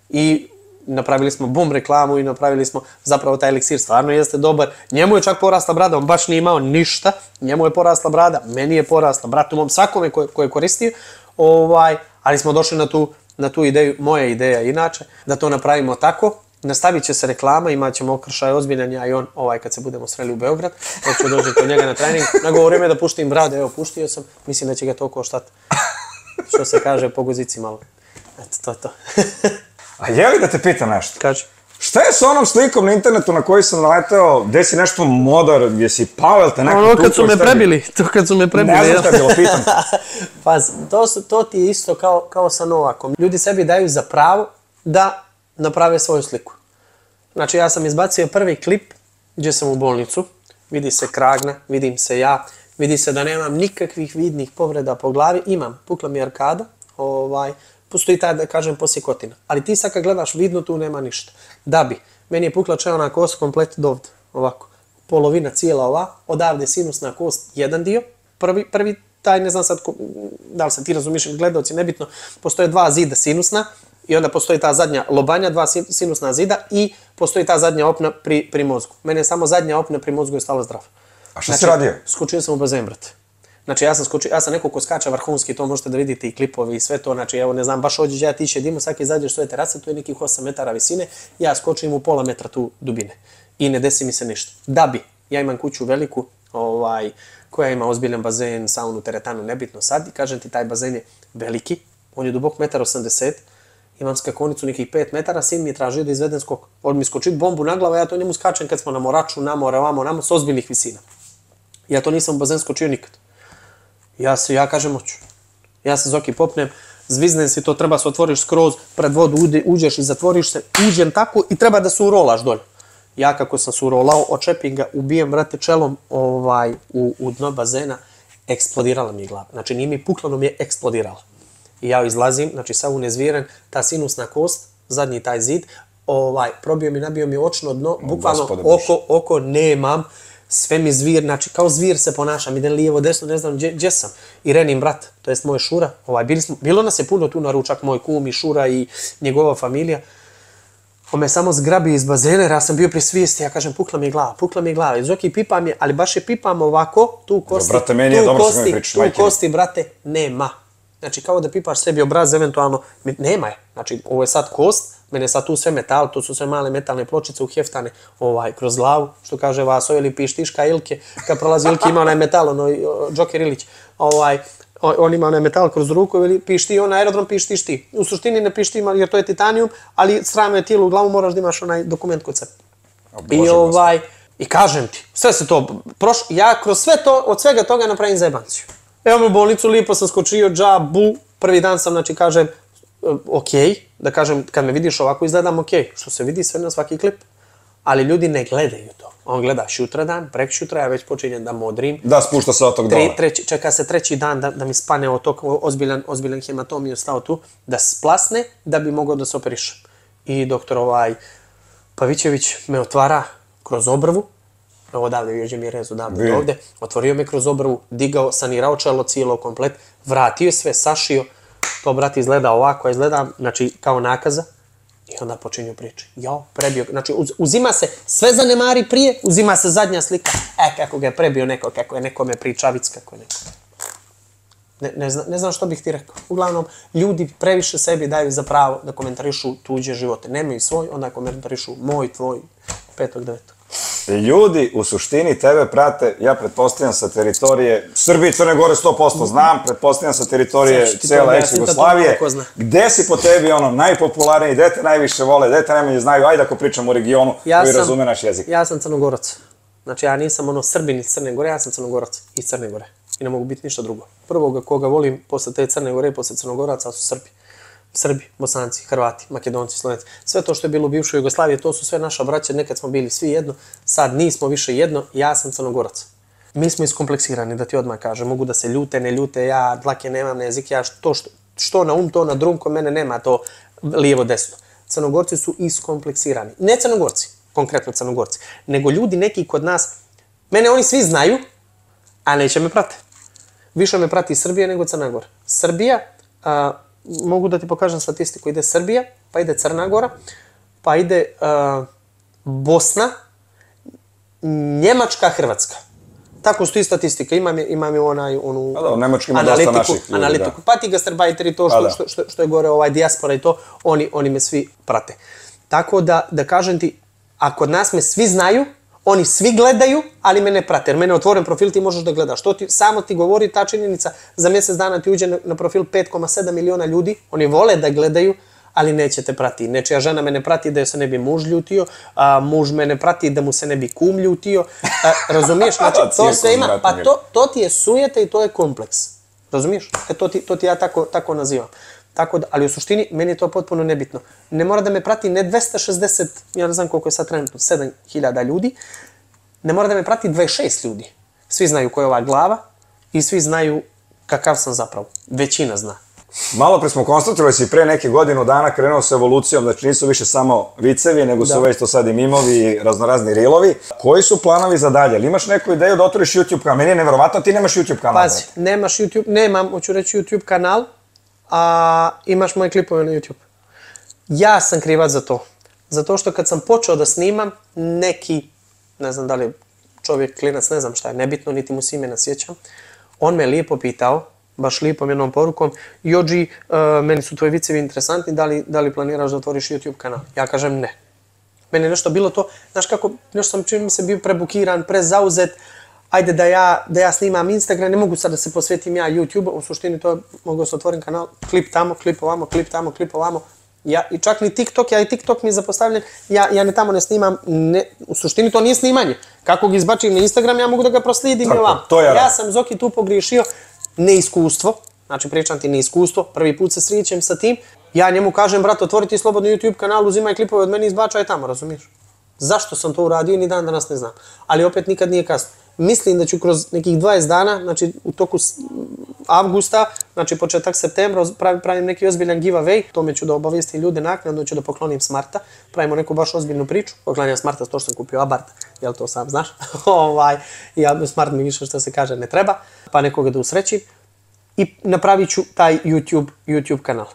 Speaker 1: I napravili smo bum reklamu i napravili smo zapravo taj eliksir stvarno jeste dobar. Njemu je čak porasla brada, on baš nije imao ništa. Njemu je porasla brada, meni je porasla, bratu mom svakome ko, ko je koristio. Ovaj, ali smo došli na tu, na tu ideju, moja ideja inače, da to napravimo tako. Nastavit će se reklama, imat ćemo okršaj ozbiljan ja i on, ovaj kad se budemo sreli u Beograd, hoću dođem kod njega na trening, nagovorio me da puštim brade, evo puštio sam, mislim da će ga to koštati. Što se kaže, po guzici malo. Eto, to je to. (laughs)
Speaker 2: A je li da te pitam nešto?
Speaker 1: Kaži.
Speaker 2: Šta je sa onom slikom na internetu na koji sam naleteo, gde si nešto modar, jesi pao, jel te neko
Speaker 1: Ono kad su me prebili, to kad su me prebili.
Speaker 2: Ne znam šta je bilo, pitam. (laughs)
Speaker 1: Paz, to, su, to ti je isto kao, kao sa Novakom. Ljudi sebi daju za pravo da naprave svoju sliku. Znači ja sam izbacio prvi klip gdje sam u bolnicu, vidi se kragna, vidim se ja, vidi se da nemam nikakvih vidnih povreda po glavi, imam, pukla mi arkada, ovaj, postoji ta, da kažem, posjekotina. Ali ti sad kad gledaš vidno, tu nema ništa. Da bi, meni je pukla čeona kost komplet dovde, ovako. Polovina cijela ova, odavde sinusna kost, jedan dio, prvi, prvi taj, ne znam sad, ko, da li se ti razumiješ ili gledalci, nebitno, postoje dva zida sinusna i onda postoji ta zadnja lobanja, dva sin- sinusna zida i postoji ta zadnja opna pri, pri mozgu. Mene je samo zadnja opna pri mozgu je stala zdrav.
Speaker 2: A šta si radio?
Speaker 1: Skočio sam u bazen, brate. Znači ja sam skočio, ja sam neko ko skače vrhunski, to možete da vidite i klipovi i sve to, znači evo ne znam, baš ođeš ja tiše dimo, svaki izađeš svoje terase, tu je nekih 8 metara visine, ja skočim u pola metra tu dubine i ne desi mi se ništa. Da bi, ja imam kuću veliku, ovaj, koja ima ozbiljan bazen, saunu, teretanu, nebitno sad, i kažem ti taj bazen je veliki, on je dubok 1,80 m, imam skakonicu nekih 5 metara, sin mi je tražio da izvedem skok. On mi skočit bombu na glavu, ja to njemu skačem kad smo na moraču, na more, ovamo, namo, s ozbiljnih visina. Ja to nisam u bazen skočio nikad. Ja se, ja kažem, hoću. Ja se Zoki popnem, zviznem si, to treba se otvoriš skroz, pred vodu uđeš i zatvoriš se, uđem tako i treba da se urolaš dolje. Ja kako sam se urolao, očepim ga, ubijem, brate, čelom ovaj, u, u dno bazena, eksplodirala mi je glava. Znači, nije mi pukla, no mi je eksplodirala. I ja izlazim, znači sav unezviren, ta sinusna kost, zadnji taj zid, ovaj, probio mi, nabio mi očno dno, bukvalno oko, oko nemam, sve mi zvir, znači kao zvir se ponašam, idem lijevo, desno, ne znam gdje, sam. I Renin brat, to jest moj Šura, ovaj, bili smo, bilo nas je puno tu na ručak, moj kum i Šura i njegova familija. On me samo zgrabi iz bazena, jer ja sam bio pri svijesti, ja kažem, pukla mi je glava, pukla mi je glava. I Zoki pipam je, ali baš je pipam ovako, tu kosti,
Speaker 2: brate, meni je
Speaker 1: tu
Speaker 2: dobro
Speaker 1: kosti, tu kosti, brate, nema. Znači, kao da pipaš sebi obraz, eventualno, nema je. Znači, ovo je sad kost, mene sad tu sve metal, to su sve male metalne pločice uheftane ovaj, kroz glavu, što kaže Vaso, ili pištiška Ilke, kad prolazi Ilke ima onaj metal, ono, o, Džoker Ilić, ovaj, on ima onaj metal kroz ruku ili pišti on, na aerodrom pištiš ti. U suštini ne pišti ima, jer to je titanijum, ali srame je tijelo u glavu, moraš da imaš onaj dokument kod sebe. I ovaj, i kažem ti, sve se to, proš, ja kroz sve to, od svega toga napravim zajebanciju. Evo me u bolnicu, lipo sam skočio, džabu, prvi dan sam, znači, kažem, e, ok, da kažem, kad me vidiš ovako izgledam ok, što se vidi sve na svaki klip, ali ljudi ne gledaju to. On gleda šutradan, prek šutra, ja već počinjem da modrim,
Speaker 2: Da, spušta se
Speaker 1: Tre,
Speaker 2: dole.
Speaker 1: treći, čeka se treći dan da, da mi spane od tog ozbiljan, ozbiljan hematom i ostao tu, da splasne, da bi mogao da se operišem. I doktor ovaj Pavićević me otvara kroz obrvu, odavde mi je rez odavde do ovde, otvorio me kroz obrvu, digao, sanirao čelo cijelo komplet, vratio je sve, sašio, to brat izgleda ovako, izgleda, znači kao nakaza, i onda počinju priče. Jo, prebio, znači uz, uzima se, sve zanemari prije, uzima se zadnja slika, e, kako ga je prebio neko, kako je nekome pričavic, kako je neko. Ne, ne, zna, ne znam što bih ti rekao. Uglavnom, ljudi previše sebi daju za pravo da komentarišu tuđe živote. Nemaju svoj, onda komentarišu moj, tvoj, petog, devetog.
Speaker 2: Ljudi u suštini tebe prate, ja pretpostavljam sa teritorije Srbije i Crne Gore 100% znam, pretpostavljam sa teritorije
Speaker 1: to ko zna.
Speaker 2: Gde si po tebi ono najpopularniji, gde te najviše vole, gde te najmanje znaju, ajde ako pričamo o regionu koji razume naš jezik.
Speaker 1: Ja sam crnogorac. Znači, ja nisam ono Srbin iz Crne Gore, ja sam crnogorac iz Crne Gore. I ne mogu biti ništa drugo. Prvoga koga volim posle te Crne Gore i posle crnogoraca su Srbi. Srbi, Bosanci, Hrvati, Makedonci, Slovenci, sve to što je bilo u bivšoj Jugoslaviji, to su sve naša braća, nekad smo bili svi jedno, sad nismo više jedno, ja sam crnogorac. Mi smo iskompleksirani, da ti odmah kažem, mogu da se ljute, ne ljute, ja dlake nemam na jezik, ja što, što, što na um, to na drum, kod mene nema to lijevo, desno. Crnogorci su iskompleksirani. Ne crnogorci, konkretno crnogorci, nego ljudi neki kod nas, mene oni svi znaju, a neće me prate. Više me prati Srbija nego Crna Gora. Srbija, a, mogu da ti pokažem statistiku, ide Srbija, pa ide Crna Gora, pa ide a, Bosna, Njemačka, Hrvatska. Tako stoji statistika. Imam, je- imam je onaj, onu
Speaker 2: Pa da, u Nemačkoj ima dosta naših ljudi,
Speaker 1: analitiku.
Speaker 2: da.
Speaker 1: Pa ti gastarbajteri, to što,
Speaker 2: Pa da.
Speaker 1: što, što, što je gore ovaj dijaspora i to, oni, oni me svi prate. Tako da, da kažem ti, a kod nas me svi znaju, oni svi gledaju, ali me ne prate. Jer mene je otvoren profil, ti možeš da gledaš. To ti, samo ti govori ta činjenica, za mjesec dana ti uđe na, na profil 5,7 miliona ljudi, oni vole da gledaju, ali neće te prati. Nečija žena me ne prati da joj se ne bi muž ljutio, a muž me ne prati da mu se ne bi kum ljutio. A, razumiješ? (laughs) Znači, to sve ima. Pa to, to ti je sujeta i to je kompleks. Razumiješ? E, to, ti, to ti ja tako, tako nazivam. Tako da, ali u suštini, meni je to potpuno nebitno. Ne mora da me prati ne 260, ja ne znam koliko je sad trenutno, 7000 ljudi, ne mora da me prati 26 ljudi. Svi znaju ko je ova glava i svi znaju kakav sam zapravo. Većina zna.
Speaker 2: Malo pre smo konstatovali da si pre neke godinu dana krenuo sa evolucijom, znači nisu više samo vicevi, nego su
Speaker 1: Da.
Speaker 2: već to sad i mimovi i raznorazni rilovi. Koji su planovi za dalje? Ili imaš neku ideju da otvoriš YouTube kanal? Meni je neverovatno, ti nemaš YouTube kanal.
Speaker 1: Pazi, nemaš YouTube, nemam, hoću reći YouTube kanal, a imaš moje klipove na YouTube. Ja sam krivac za to. Zato što kad sam počeo da snimam, neki, ne znam da li je čovjek, klinac, ne znam šta je, nebitno, niti mu se imena sjećam, on me lijepo pitao, baš lijepom jednom porukom, Jođi, uh, meni su tvoji vicevi interesantni, da li, da li planiraš da otvoriš YouTube kanal? Ja kažem ne. Meni je nešto bilo to, znaš kako, nešto sam čini mi se bio prebukiran, prezauzet, ajde da ja, da ja snimam Instagram, ne mogu sad da se posvetim ja YouTube, u suštini to je, mogu se otvorim kanal, klip tamo, klip ovamo, klip tamo, klip ovamo, ja, i čak ni TikTok, ja i TikTok mi je zapostavljen, ja, ja ne tamo ne snimam, ne, u suštini to nije snimanje. Kako ga izbačim na Instagram, ja mogu da ga proslijedim i
Speaker 2: Tako,
Speaker 1: ovamo.
Speaker 2: to ja
Speaker 1: ja sam Zoki tu pogriješio, neiskustvo, znači pričam ti neiskustvo, prvi put se srićem sa tim, ja njemu kažem, brat, otvori ti slobodno YouTube kanal, uzimaj klipove od mene i izbačaj tamo, razumiješ? Zašto sam to uradio, ni dan danas ne znam. Ali opet nikad nije kasno. Mislim da ću kroz nekih 20 dana, znači u toku avgusta, znači početak septembra, pravi, pravim neki ozbiljan giveaway, tome ću da obavijestim ljude naknadno, ću da poklonim Smarta, pravimo neku baš ozbiljnu priču, poklanjam Smarta to što sam kupio Abart, jel to sam znaš, (laughs) ovaj, ja, Smart mi više što se kaže ne treba, pa nekoga da usrećim i napravit ću taj YouTube, YouTube kanal.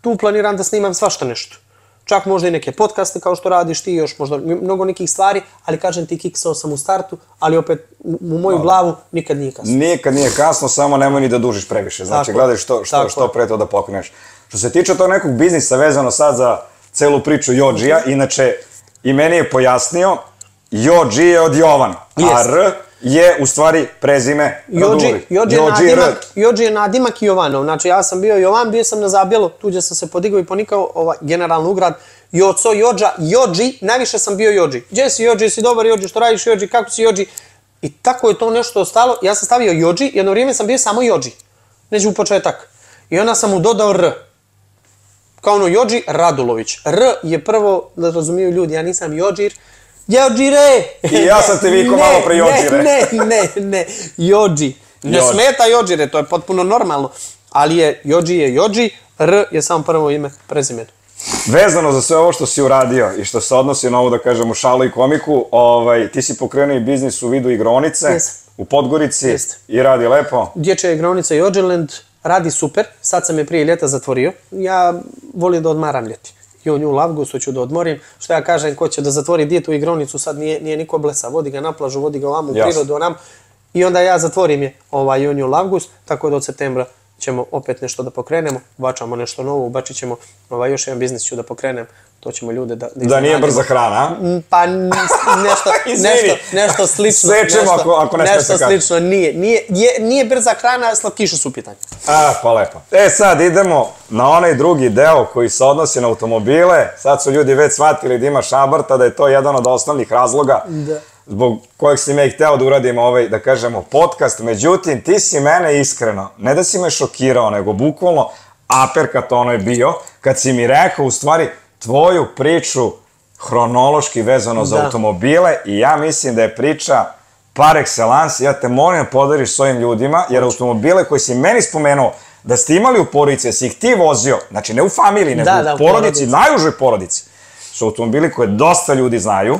Speaker 1: Tu planiram da snimam svašta nešto. Čak možda i neke podcaste kao što radiš ti, još možda mnogo nekih stvari, ali kažem ti kiksao sam u startu, ali opet u, moju glavu nikad nije kasno.
Speaker 2: Nikad nije kasno, samo nemoj ni da dužiš previše. Znači,
Speaker 1: Tako.
Speaker 2: gledaj što, što,
Speaker 1: Tako.
Speaker 2: što pre to da pokreneš. Što se tiče tog nekog biznisa vezano sad za celu priču Jođija, inače, i meni je pojasnio, Jođi je od Jovan, a. R je u stvari prezime
Speaker 1: Jođi. Jođi, je nadimak, Jođi je nadimak Jovanov. Znači ja sam bio Jovan, bio sam na zabjelu, tuđe sam se podigao i ponikao, ovaj, generalno ugrad, Joco, Jođa, Jođi, najviše sam bio Jođi. Gdje si Jođi, si dobar Jođi, što radiš Jođi, kako si Jođi? I tako je to nešto ostalo, ja sam stavio Jođi, jedno vrijeme sam bio samo Jođi. Neđe u početak. I onda sam mu dodao R. Kao ono Jođi Radulović. R je prvo, da razumiju ljudi, ja nisam Jođir, Jođire!
Speaker 2: I ja sam te vikao (laughs) malo pre Jođire.
Speaker 1: Ne, ne, ne, ne, Jođi. Ne
Speaker 2: Jođi.
Speaker 1: smeta Jođire, to je potpuno normalno. Ali je, Jođi je Jođi, R je samo prvo ime, prezimeno.
Speaker 2: Vezano za sve ovo što si uradio i što se odnosi na ovu, da kažemo, šalu i komiku, ovaj, ti si pokrenuo i biznis u vidu igronice
Speaker 1: Jesam.
Speaker 2: u Podgorici
Speaker 1: Jeste.
Speaker 2: i radi lepo.
Speaker 1: Dječja igronica Jođeland radi super, sad sam je prije ljeta zatvorio. Ja volim da odmaram ljeti. I on nju u avgustu ću da odmorim. Što ja kažem, ko će da zatvori djetu igronicu, sad nije, nije niko blesa. Vodi ga na plažu, vodi ga ovamo u prirodu, onam. I onda ja zatvorim je ovaj on u avgust, tako da od septembra ćemo opet nešto da pokrenemo, ubačamo nešto novo, ubacit ćemo ovaj, još jedan biznis ću da pokrenem, to ćemo ljude da,
Speaker 2: Da nije
Speaker 1: iznenadimo.
Speaker 2: brza hrana?
Speaker 1: Mm, Pa nešto, (laughs) nešto, nešto slično.
Speaker 2: Sečemo
Speaker 1: nešto,
Speaker 2: ako- ako ne sme
Speaker 1: Nešto
Speaker 2: se kaže.
Speaker 1: slično, nije. Nije, je, nije brza hrana, slatkiše su u pitanju.
Speaker 2: A, pa lepo. E sad idemo na onaj drugi deo koji se odnosi na automobile. Sad su ljudi već shvatili da imaš Abarta, da je to jedan od osnovnih razloga
Speaker 1: Da.
Speaker 2: zbog kojeg si me i hteo da uradimo ovaj, da kažemo, podcast. Međutim, ti si mene iskreno, ne da si me šokirao, nego bukvalno aperkat ono je bio, kad si mi rekao u stvari tvoju priču hronološki vezano za
Speaker 1: Da.
Speaker 2: automobile i ja mislim da je priča par excellence, ja te molim da podariš svojim ljudima, jer automobile koje si meni spomenuo, da ste imali u porodici, da si ih ti vozio, znači ne u familiji, nego
Speaker 1: Da, da, u
Speaker 2: porodici,
Speaker 1: porodici.
Speaker 2: najužoj porodici, su automobili koje dosta ljudi znaju,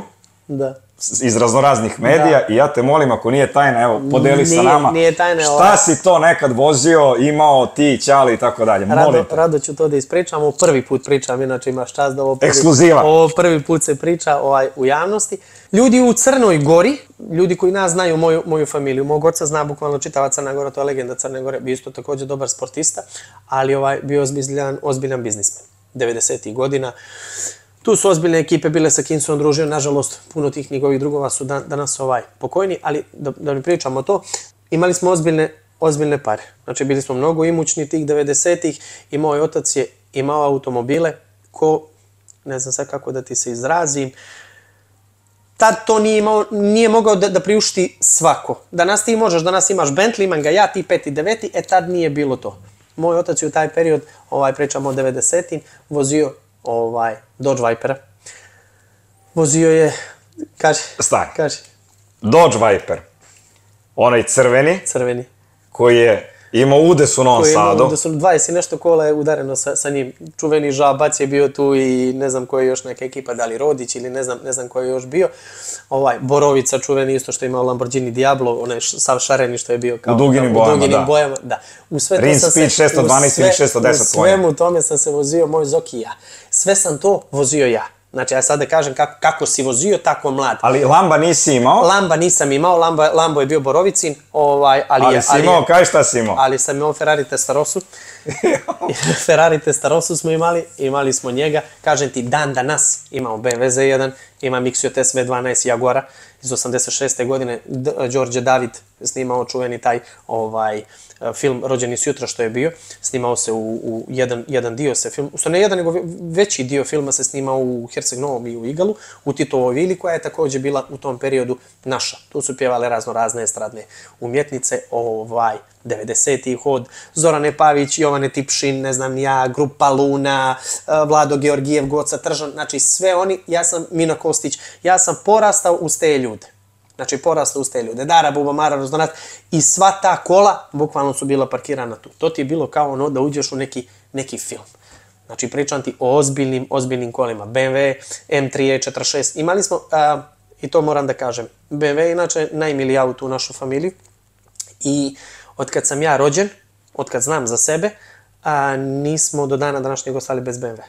Speaker 1: Da.
Speaker 2: Iz raznoraznih medija i ja te molim ako nije tajna, evo, podeli sa
Speaker 1: Nije-
Speaker 2: nama.
Speaker 1: nije tajna,
Speaker 2: Šta
Speaker 1: ovaj-
Speaker 2: si to nekad vozio, imao ti, ćali i tako dalje. Molim
Speaker 1: Rado,
Speaker 2: te.
Speaker 1: rado ću to da ispričam, ovo prvi put pričam, inače imaš čast da ovo prvi,
Speaker 2: Ekskluziva.
Speaker 1: ovo prvi put se priča ovaj, u javnosti. Ljudi u Crnoj Gori, ljudi koji nas znaju, moju, moju familiju, mog oca zna bukvalno čitava Crna Gora, to je legenda Crne Gore, bio isto također dobar sportista, ali ovaj, bio ozbiljan, ozbiljan biznismen. 90. godina. Tu su ozbiljne ekipe bile sa kim se on družio, nažalost, puno tih njegovih drugova su dan, danas ovaj pokojni, ali da, da mi pričamo to, imali smo ozbiljne, ozbiljne pare. Znači, bili smo mnogo imućni tih 90-ih i moj otac je imao automobile ko, ne znam sad kako da ti se izrazim, tad to nije, imao, nije mogao da, da priušti svako. Danas ti možeš, danas imaš Bentley, imam ga ja, ti peti, deveti, e tad nije bilo to. Moj otac je u taj period, ovaj, pričamo o 90-im, vozio ovaj, Dodge Vipera. Vozio je, kaže,
Speaker 2: Stani.
Speaker 1: kaže,
Speaker 2: Dodge Viper, onaj crveni,
Speaker 1: crveni.
Speaker 2: koji je imao udes u Novom Sadu.
Speaker 1: Da su 20 i nešto kola je udareno sa, sa njim. Čuveni Žabac je bio tu i ne znam koja je još neka ekipa, da li Rodić ili ne znam, ne znam ko je još bio. Ovaj, Borovica čuveni isto što je imao Lamborghini Diablo, onaj sav šareni što je bio kao
Speaker 2: U duginim bojama,
Speaker 1: u duginim
Speaker 2: da.
Speaker 1: bojama, da. U sve to
Speaker 2: Rin
Speaker 1: sam
Speaker 2: Speed
Speaker 1: se,
Speaker 2: 612 ili
Speaker 1: u sve-
Speaker 2: 610
Speaker 1: U svemu tome sam se vozio moj Zoki i ja. Sve sam to vozio ja. Znači, ja sad da kažem kako, kako si vozio, tako mlad.
Speaker 2: Ali Lamba nisi imao,
Speaker 1: Lamba nisam imao, Lamba, Lambo je bio Borovicin, ovaj, ali,
Speaker 2: ali
Speaker 1: je,
Speaker 2: si
Speaker 1: ali je-
Speaker 2: imao, kaj šta si imao?
Speaker 1: ali sam imao Ferrari Testarossa. (laughs) (laughs) Ferrari Testarossa smo imali, imali smo njega. Kažem ti, dan danas imamo BMW Z1, imam Ixiot SV12 Jaguara iz 86. godine. D Đorđe David snimao čuveni taj ovaj film Rođeni s jutra što je bio. Snimao se u, u jedan, jedan dio se film, u ne jedan, nego ve- veći dio filma se snimao u Herceg Novom i u Igalu, u Titovoj vili koja je također bila u tom periodu naša. Tu su pjevale razno razne estradne umjetnice, ovaj, 90-ih od Zorane Pavić, Jovane Tipšin, ne znam ja, Grupa Luna, eh, Vlado Georgijev, Goca Tržan, znači sve oni, ja sam Mino Kostić, ja sam porastao uz te ljude. Znači porastao uz te ljude. Dara, Buba, Mara, Rozdonat i sva ta kola bukvalno su bila parkirana tu. To ti je bilo kao ono da uđeš u neki, neki film. Znači pričam ti o ozbiljnim, ozbiljnim kolima. BMW M3 46. Imali smo, a, i to moram da kažem, BMW je inače najmiliji auto u našu familiju. I od kad sam ja rođen, od kad znam za sebe, a, nismo do dana današnjeg ostali bez BMW.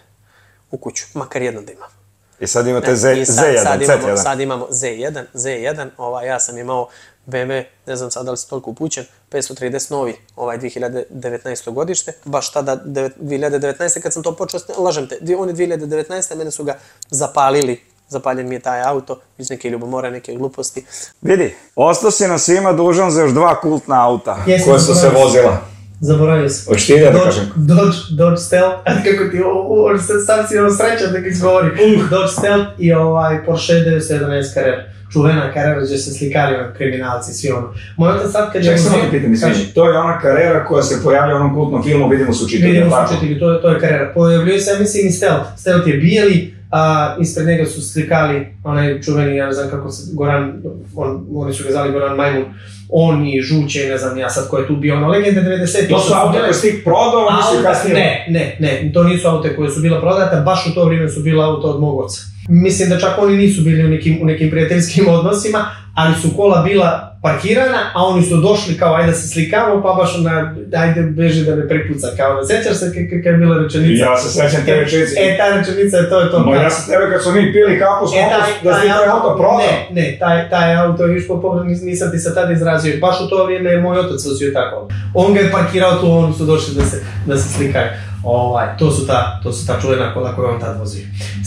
Speaker 1: U kuću, makar jedan da imam.
Speaker 2: I sad imate
Speaker 1: Ne,
Speaker 2: Z,
Speaker 1: i sad,
Speaker 2: Z1,
Speaker 1: sad, imamo,
Speaker 2: Z1.
Speaker 1: sad imamo Z1, Z1, ovaj, ja sam imao BMW, ne znam sad da li si toliko upućen, 530 novi, ovaj 2019. godište, baš tada, devet- 2019. kad sam to počeo, lažem te, oni 2019. mene su ga zapalili, zapaljen mi je taj auto, iz neke ljubomore, neke gluposti.
Speaker 2: Vidi, ostao si nam svima dužan za još dva kultna auta
Speaker 5: Jesam,
Speaker 2: koje su se vozila.
Speaker 5: Zaboravio sam.
Speaker 2: Hoćeš ti da
Speaker 5: Dodge,
Speaker 2: kažem?
Speaker 5: Dodge, Dodge Stealth, a kako ti, o, sad si ono srećan da ga izgovori. Dodge Stealth i ovaj Porsche 911 Carrera. Čuvena Carrera gdje se slikali ono, kriminalci, svi ono. Moj otac sad kad
Speaker 2: Ček, samo te pitam, izvini, to je ona karera koja se pojavlja u onom kultnom filmu Vidimo su čitali,
Speaker 5: Vidimo
Speaker 2: tako?
Speaker 5: su četiri, to, je- to je Carrera. Pojavljuje se, ja mislim, i Stealth. Stealth je bijeli, a ispred njega su slikali onaj čuveni, ja ne znam kako se, Goran, on, oni su ga zvali Goran Majmun, on i Žuće, ne znam ja sad ko je tu bio, ono legende 90.
Speaker 2: To su auta koje si prodao, oni su
Speaker 5: Auta,
Speaker 2: kasnije...
Speaker 5: ne, ne, ne, to nisu aute koje su bila prodata, baš u to vrijeme su bila auto od mog oca. Mislim da čak oni nisu bili u nekim, u nekim prijateljskim (laughs) odnosima, ali su kola bila parkirana, a oni su došli kao ajde da se slikamo, pa baš ona, ajde beži da me prepuca, kao ne sjećaš se kako je bila rečenica?
Speaker 2: Ja se sećam te rečenice.
Speaker 5: E, ta rečenica je to je to.
Speaker 2: Ma ja sam tebe kad smo mi pili kapu s
Speaker 5: E,
Speaker 2: da si taj auto prodao.
Speaker 5: Ne, ne, taj, taj auto, viš po pogledu nis- nisam ti se tada izrazio. Baš u to vrijeme je moj otac vozio tako. On ga je parkirao tu, oni su došli da se, da se slikaju. Ovaj, to su ta, to su ta čuvena kola koje on tad vozio.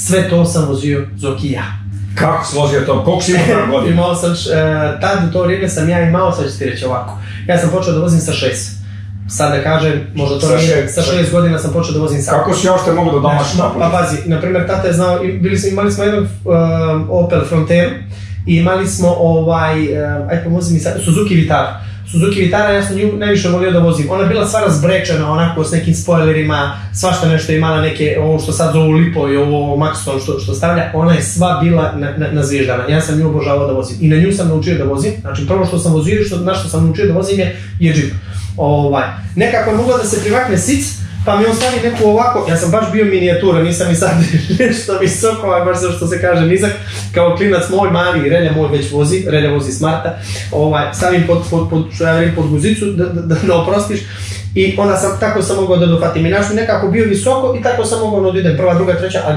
Speaker 5: Sve to sam vozio Zoki ja.
Speaker 2: Kako si vozio to? Koliko si imao (laughs) na godinu?
Speaker 5: imao sam, e, tad u to vrijeme sam ja imao, sad ću ti reći ovako. Ja sam počeo da vozim sa šest. Sad da kažem, možda to
Speaker 2: Sa
Speaker 5: nije,
Speaker 2: šest,
Speaker 5: sa šest godina sam počeo da vozim sam.
Speaker 2: Kako si uopšte mogu da domaš
Speaker 5: No,
Speaker 2: napolje?
Speaker 5: pa pazi, na primjer, tata je znao, bili smo, imali smo jedan um, Opel Fronteru i imali smo ovaj, um, aj pomozi mi sad, Suzuki Vitara.
Speaker 1: Suzuki Vitara, ja sam nju najviše volio da vozim. Ona je bila sva razbrečena, onako, s nekim spoilerima, svašta nešto imala neke, ovo što sad zovu Lipo i ovo Maxton što, što stavlja, ona je sva bila na, na, na zviždana. Ja sam nju obožavao da vozim. I na nju sam naučio da vozim. Znači, prvo što sam vozio, što, na što sam naučio da vozim je, je Jeep. Ovaj, nekako je mogla da se privakne sic, pa mi on stavi neku ovako, ja sam baš bio minijatura, nisam ni sad (laughs) nešto visoko, ovaj, baš što se kaže nizak, kao klinac moj mali, Relja moj već vozi, Relja vozi smarta, ovaj, stavim pod, pod, pod, što ja velim, pod guzicu da, da, da, da oprostiš, i onda sam, tako sam mogao da dofatim. I naš nekako bio visoko i tako sam mogao da idem prva, druga, treća, ali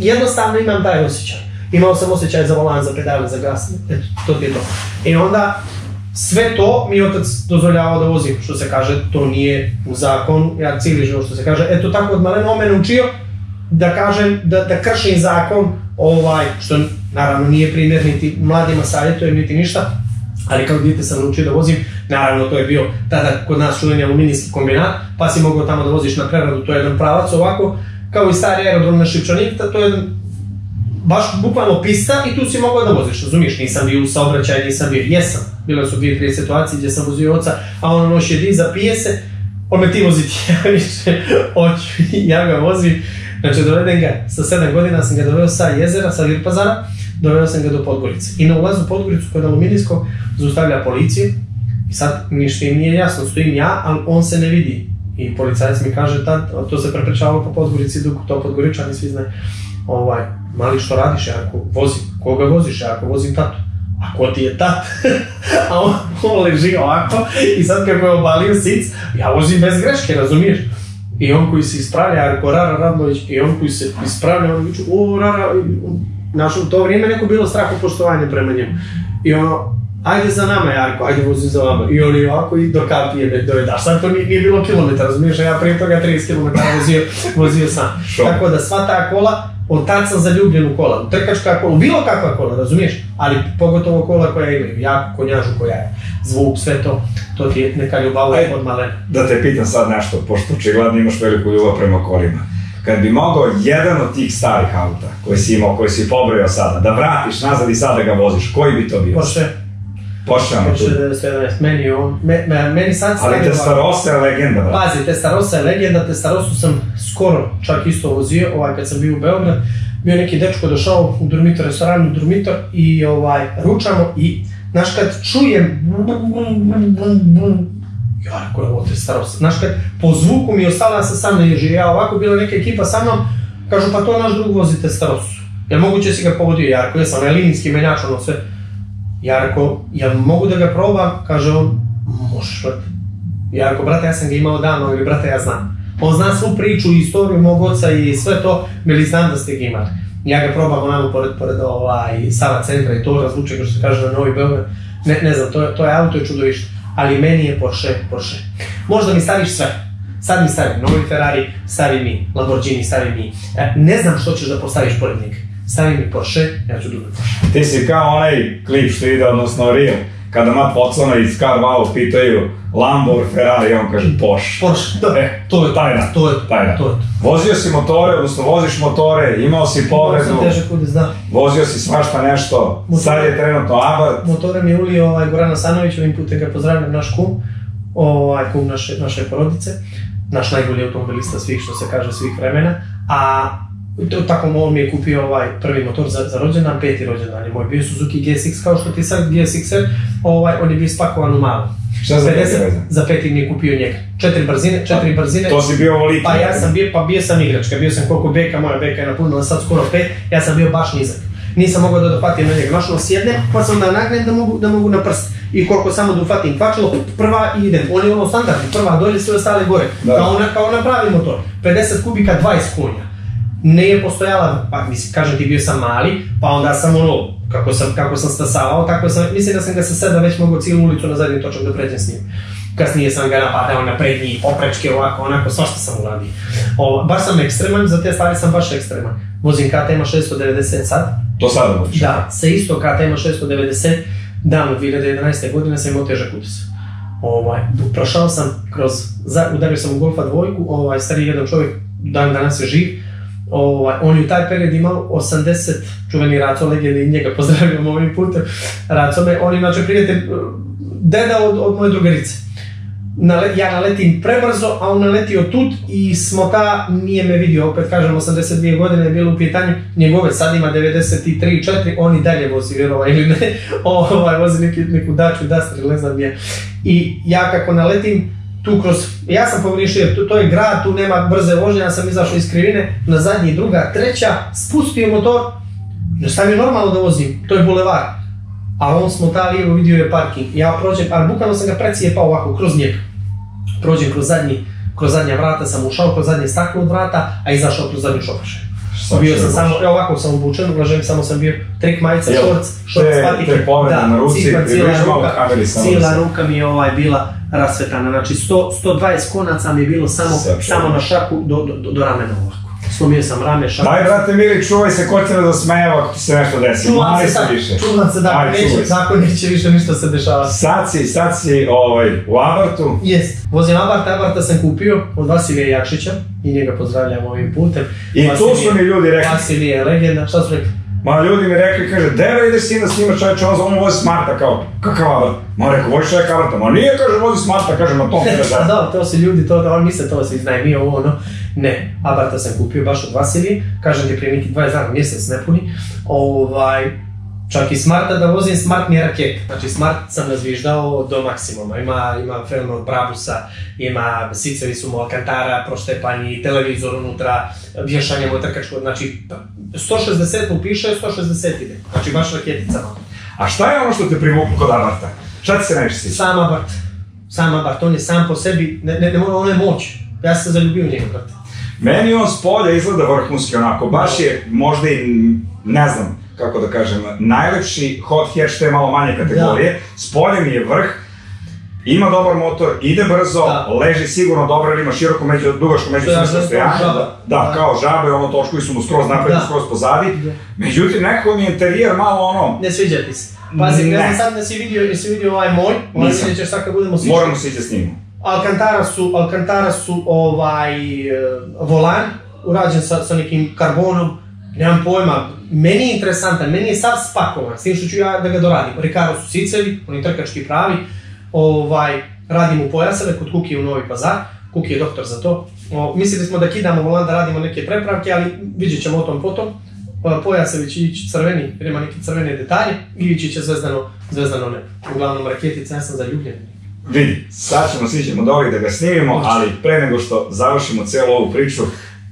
Speaker 1: jednostavno imam taj osjećaj. Imao sam osjećaj za volan, za pedale, za gas, eto, to ti je to. I onda, sve to mi otac dozvoljavao da vozim, što se kaže, to nije u zakonu, ja cijeli život što se kaže, eto tako od malena on mene učio da kažem, da, da kršim zakon, ovaj, što naravno nije primjer niti mladima savjetujem, niti ništa, ali kao dijete sam naučio da vozim, naravno to je bio tada kod nas čuveni aluminijski kombinat, pa si mogao tamo da voziš na preradu, to je jedan pravac ovako, kao i stari aerodrom na Šipčanik, to je jedan baš bukvalno pista i tu si mogao da voziš, razumiješ, nisam bio u saobraćaju, nisam bio, jesam, bile su dvije, tri situacije gdje sam vozio oca, a on noći diza, pije se, on me ti voziti, (laughs) ja više hoću, ja ga vozim, znači dovedem ga, sa sedam godina sam ga doveo sa jezera, sa Virpazara, doveo sam ga do Podgorice. I na ulazu Podgoricu kod aluminijskog zaustavlja policiju i sad ništa im nije jasno, stojim ja, ali on se ne vidi. I policajac mi kaže, tad, to se preprečavalo po Podgorici, dok to Podgoričani svi znaju, ovaj, mali što radiš, ako vozim, koga voziš, ako vozim tatu. Ko ti je tat? (laughs) a on, on leži ovako i sad kako je obalio sic, ja vozim bez greške, razumiješ? I on koji se ispravlja, ako Rara Radlović, i on koji se ispravlja, on viče, o, Rara, znaš, u to vrijeme neko bilo straho poštovanje prema njemu. I ono, ajde za nama Jarko, ajde vozi za vama. I on je ovako i do kapije da dovedaš. Sad to nije, nije bilo kilometra, razumiješ, ja prije toga 30 km vozio, vozio sam. Tako da sva ta kola, od tad sam zaljubljen u kola, u trkačka kola, u bilo kakva kola, razumiješ? Ali pogotovo kola koja imaju, jako konjažu koja je, zvuk, sve to, to ti je neka ljubav od malena.
Speaker 2: Da te pitam sad nešto, pošto očigledno imaš veliku ljubav prema kolima. Kad bi mogao jedan od tih starih auta koji si imao, koji si pobrojao sada, da vratiš nazad i sada ga voziš, koji bi to bio?
Speaker 1: Porsche.
Speaker 2: Ono tu.
Speaker 1: Porsche 911, meni, on, me, me, meni sad
Speaker 2: Ali Testarossa je legenda, brate.
Speaker 1: Pazi, Testarossa je legenda, Testarosu sam skoro čak isto vozio, ovaj, kad sam bio u Beograd, bio neki dečko došao u Durmitor, restoran u Durmitor i ovaj, ručamo i, znaš, kad čujem ja rekao je ovo Testarossa, znaš, kad po zvuku mi je ostala sa sam ne ježi, ja ovako, bila neka ekipa sa mnom, kažu, pa to naš drug vozi Testarosu. Jel moguće si ga povodio, ja rekao, jesam, onaj linijski menjač, ono sve, Ja rekao, jel mogu da ga probam? Kaže on, možeš, brate. Ja rekao, brate, ja sam ga imao davno, ili brate, ja znam. On zna svu priču i istoriju mog oca i sve to, bili znam da ste ga imali. Ja ga probam onamo pored, pored ovaj, Sava centra i to razluče, kao što se kaže na Novi Beograd. Ne, ne znam, to, je- to je auto je čudovište. Ali meni je Porsche, Porsche. Možda mi staviš sve. Sad mi stavi novi Ferrari, stavi mi Lamborghini, stavi mi... E, ne znam što ćeš da postaviš pored njega. Stavi mi Porsche, ja ću dugo Porsche.
Speaker 2: Ti si kao onaj klip što ide, odnosno Reel, kada Matt Watsona iz Car Wow pitaju Lambo Ferrari, on kaže Porsche.
Speaker 1: Porsche, to,
Speaker 2: E,
Speaker 1: to je
Speaker 2: tajna.
Speaker 1: To je
Speaker 2: Tajna.
Speaker 1: to. je to.
Speaker 2: Vozio si motore, odnosno voziš motore, imao si povredu,
Speaker 1: Sam težak udis, da.
Speaker 2: vozio si svašta nešto,
Speaker 1: Motore.
Speaker 2: sad je trenutno Abarth.
Speaker 1: Motore mi je ulio ovaj, Goran Asanović, ovim putem ga pozdravljam, naš kum, ovaj, kum naše, naše porodice, naš najbolji automobilista svih, što se kaže, svih vremena, a tako on mi je kupio ovaj prvi motor za, za rođendan, peti rođendan je moj bio Suzuki GSX, kao što ti sad GSX-er, ovaj, on je bio spakovan u malo.
Speaker 2: Šta za peti
Speaker 1: 50
Speaker 2: rođendan?
Speaker 1: Za peti mi je kupio njega. Četiri brzine, četiri brzine.
Speaker 2: To si bio ovoliki.
Speaker 1: Pa ja sam bio, pa bio sam igračka, bio sam koliko beka, moja beka je napunila sad skoro pet, ja sam bio baš nizak. Nisam mogao da dohvatim na njega, našlo sjednem, pa sam da nagnem da mogu, da mogu na prst. I koliko samo da uhvatim kvačilo, prva i idem. On je ono standardni, prva dolje, sve ostale gore.
Speaker 2: Da.
Speaker 1: Kao, na, kao na pravi motor. 50 kubika, 20 konja. Ne je postojala, pa mislim, kažem ti bio sam mali, pa onda sam ono, kako sam, kako sam stasavao, tako sam, mislim da sam ga sa seba već mogao cijelu ulicu na zadnji točak da pređem s njim. Kasnije sam ga napadao na prednji, poprečke, ovako, onako, svašta sam uradio. O, baš sam ekstreman, za te stvari sam baš ekstreman. Vozim KTM 690 sad,
Speaker 2: To sada voziš.
Speaker 1: da, sa isto KTM 690, davno 2011. godine sam imao težak utis. Ovaj, prošao sam kroz, za, udario sam u Golfa dvojku, ovaj, stari jedan čovjek, dan danas je živ, Ovaj, on je u taj period imao 80 čuveni Raco Legend i njega pozdravljam ovim putem. Racome, on je prijatelj, eh, deda od, od moje drugarice. Nale, ja naletim prebrzo, a on naletio tut i smota nije me vidio, opet kažem 82 godine je bilo u pitanju, njegove sad ima 93 4, on i dalje vozi vjerova ili ne, (laughs) ovaj, vozi neki, neku daču, Duster ili ne znam je. I ja kako naletim, tu kroz, ja sam pogriješio, to, to je grad, tu nema brze vožnje, ja sam izašao iz krivine, na zadnji druga, treća, spustio motor, ne stavio normalno da vozim, to je bulevar. A on smo ta lijevo vidio je parking. Ja prođem, ali bukvalno sam ga precijepao ovako, kroz njega. Prođem kroz zadnji, kroz zadnja vrata sam ušao, kroz zadnje staklo od vrata, a izašao kroz zadnju šofaše.
Speaker 2: Šta
Speaker 1: Bio sam
Speaker 2: da
Speaker 1: samo, evo ovako sam obučen, ulažem, samo sam bio trik majica, šorc, šorc, patike.
Speaker 2: te povede na ruci,
Speaker 1: cipla, cijela ruka,
Speaker 2: da
Speaker 1: cijela ruka mi je ovaj bila rasvetana, znači 100, 120 konaca mi je bilo samo,
Speaker 2: Sve
Speaker 1: samo na šaku do, do, do, do ramena ovako. Slomio sam rame, šaku.
Speaker 2: Daj, brate Mili, čuvaj se, ko će da zasmejeva ako ti se nešto desi.
Speaker 1: Čuvam
Speaker 2: Mali
Speaker 1: se
Speaker 2: se
Speaker 1: sad,
Speaker 2: više.
Speaker 1: čuvam se da,
Speaker 2: Aj,
Speaker 1: neće, tako neće više ništa se dešava.
Speaker 2: Sad si, sad si ovaj, u Abartu.
Speaker 1: Jest, vozim Abarta, Abarta sam kupio od Vasilija Jakšića i njega pozdravljam ovim putem.
Speaker 2: I tu
Speaker 1: Vasilije-
Speaker 2: su mi ljudi rekli,
Speaker 1: Vasilije je legenda, šta su rekli?
Speaker 2: ma ljudi mi rekli, kaže, deva ideš sin da snimaš čovječe, on, on vozi smarta, kao, kakav Abart? Ma rekao, voziš čovjek Abarta, ma nije, kaže, vozi smarta, kaže, na tom
Speaker 1: A
Speaker 2: kada
Speaker 1: da, to su ljudi, to, on misle to se iznajmio ovo ono. Ne, Abarta sam kupio baš od Vasilije, kažem ti prije neki 20 dana, mjesec ne puni. Ovaj, čak i Smarta da vozim, Smart mi je raket. Znači Smart sam razviždao do maksimuma. Ima, ima freno od Brabusa, ima sicevi su mu Alcantara, proštepani, televizor unutra, vješanje mu trkačko, znači 160 mu piše, 160 ide. Znači baš raketica malo.
Speaker 2: A šta je ono što te privuklo kod Abarta? Šta ti se najviše sviđa?
Speaker 1: Sam Abart. Sam Abart, on je sam po sebi, ne, ne, ne, on je moć. Ja sam se zaljubio u njega, brate.
Speaker 2: Meni on s polja izgleda vrhunski onako, baš je možda i, ne znam, kako da kažem, najlepši hot hatch te malo manje kategorije. S polja mi je vrh, ima dobar motor, ide brzo,
Speaker 1: Da.
Speaker 2: leži sigurno dobro jer ima široko među, dugačko među sve
Speaker 1: znam,
Speaker 2: stojanje.
Speaker 1: kao žaba.
Speaker 2: Da,
Speaker 1: Da.
Speaker 2: kao žabe, ono točkovi su mu skroz napred,
Speaker 1: Da.
Speaker 2: skroz pozadi.
Speaker 1: Da.
Speaker 2: Međutim, nekako mi je interijer malo ono,
Speaker 1: Ne sviđa ti se. Pazi, ne, znam sad da si vidio, jesi vidio ovaj moj, ovaj
Speaker 2: Nisam.
Speaker 1: ćeš sad kad budemo sviđati.
Speaker 2: moramo se ići s njim.
Speaker 1: Alcantara su, Alcantara su ovaj e, volan, urađen sa, sa nekim karbonom, nemam pojma, meni je interesantan, meni je sav spakovan, s tim što ću ja da ga doradim. Recaro su sicevi, oni trkački pravi, ovaj, radim u pojaseve kod Kuki u Novi Pazar, Kuki je doktor za to. O, mislili smo da kidamo volan, da radimo neke prepravke, ali vidjet ćemo o tom potom. O, Pojasevi će ići crveni, jer ima neke crvene detalje, i ići će zvezdano, zvezdano nebo. Uglavnom raketica, ja sam zaljubljen.
Speaker 2: Vidi, sad ćemo, svi ćemo doli da ga snimimo, ali pre nego što završimo cijelu ovu priču,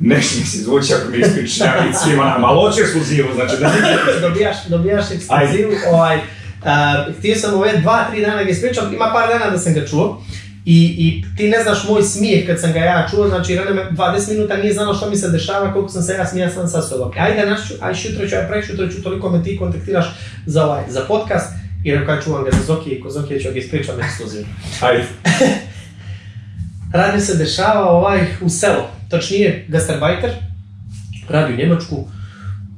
Speaker 2: nešto mi se izvući ako mi ispričaš ja svima nama, ali hoću ekskluzivu, znači da niko
Speaker 1: dobijaš, dobijaš ekskluzivu, ovaj, a, htio sam ove dva, tri dana ga ispričam, ima par dana da sam ga čuo. I, I ti ne znaš moj smijeh kad sam ga ja čuo, znači Rene me 20 minuta nije znalo što mi se dešava, koliko sam se ja smija sam sa sobom. Ajde naš, aj šutra ću, aj prek šutra ću, toliko me ti kontaktiraš za ovaj, za podcast. I rekao, ja čuvam ga za Zoki i ko Zoki ću ga ispričam ekskluzivno.
Speaker 2: Ajde. (laughs)
Speaker 1: Radi se dešava ovaj u selo, točnije gastarbajter, radi u Njemačku,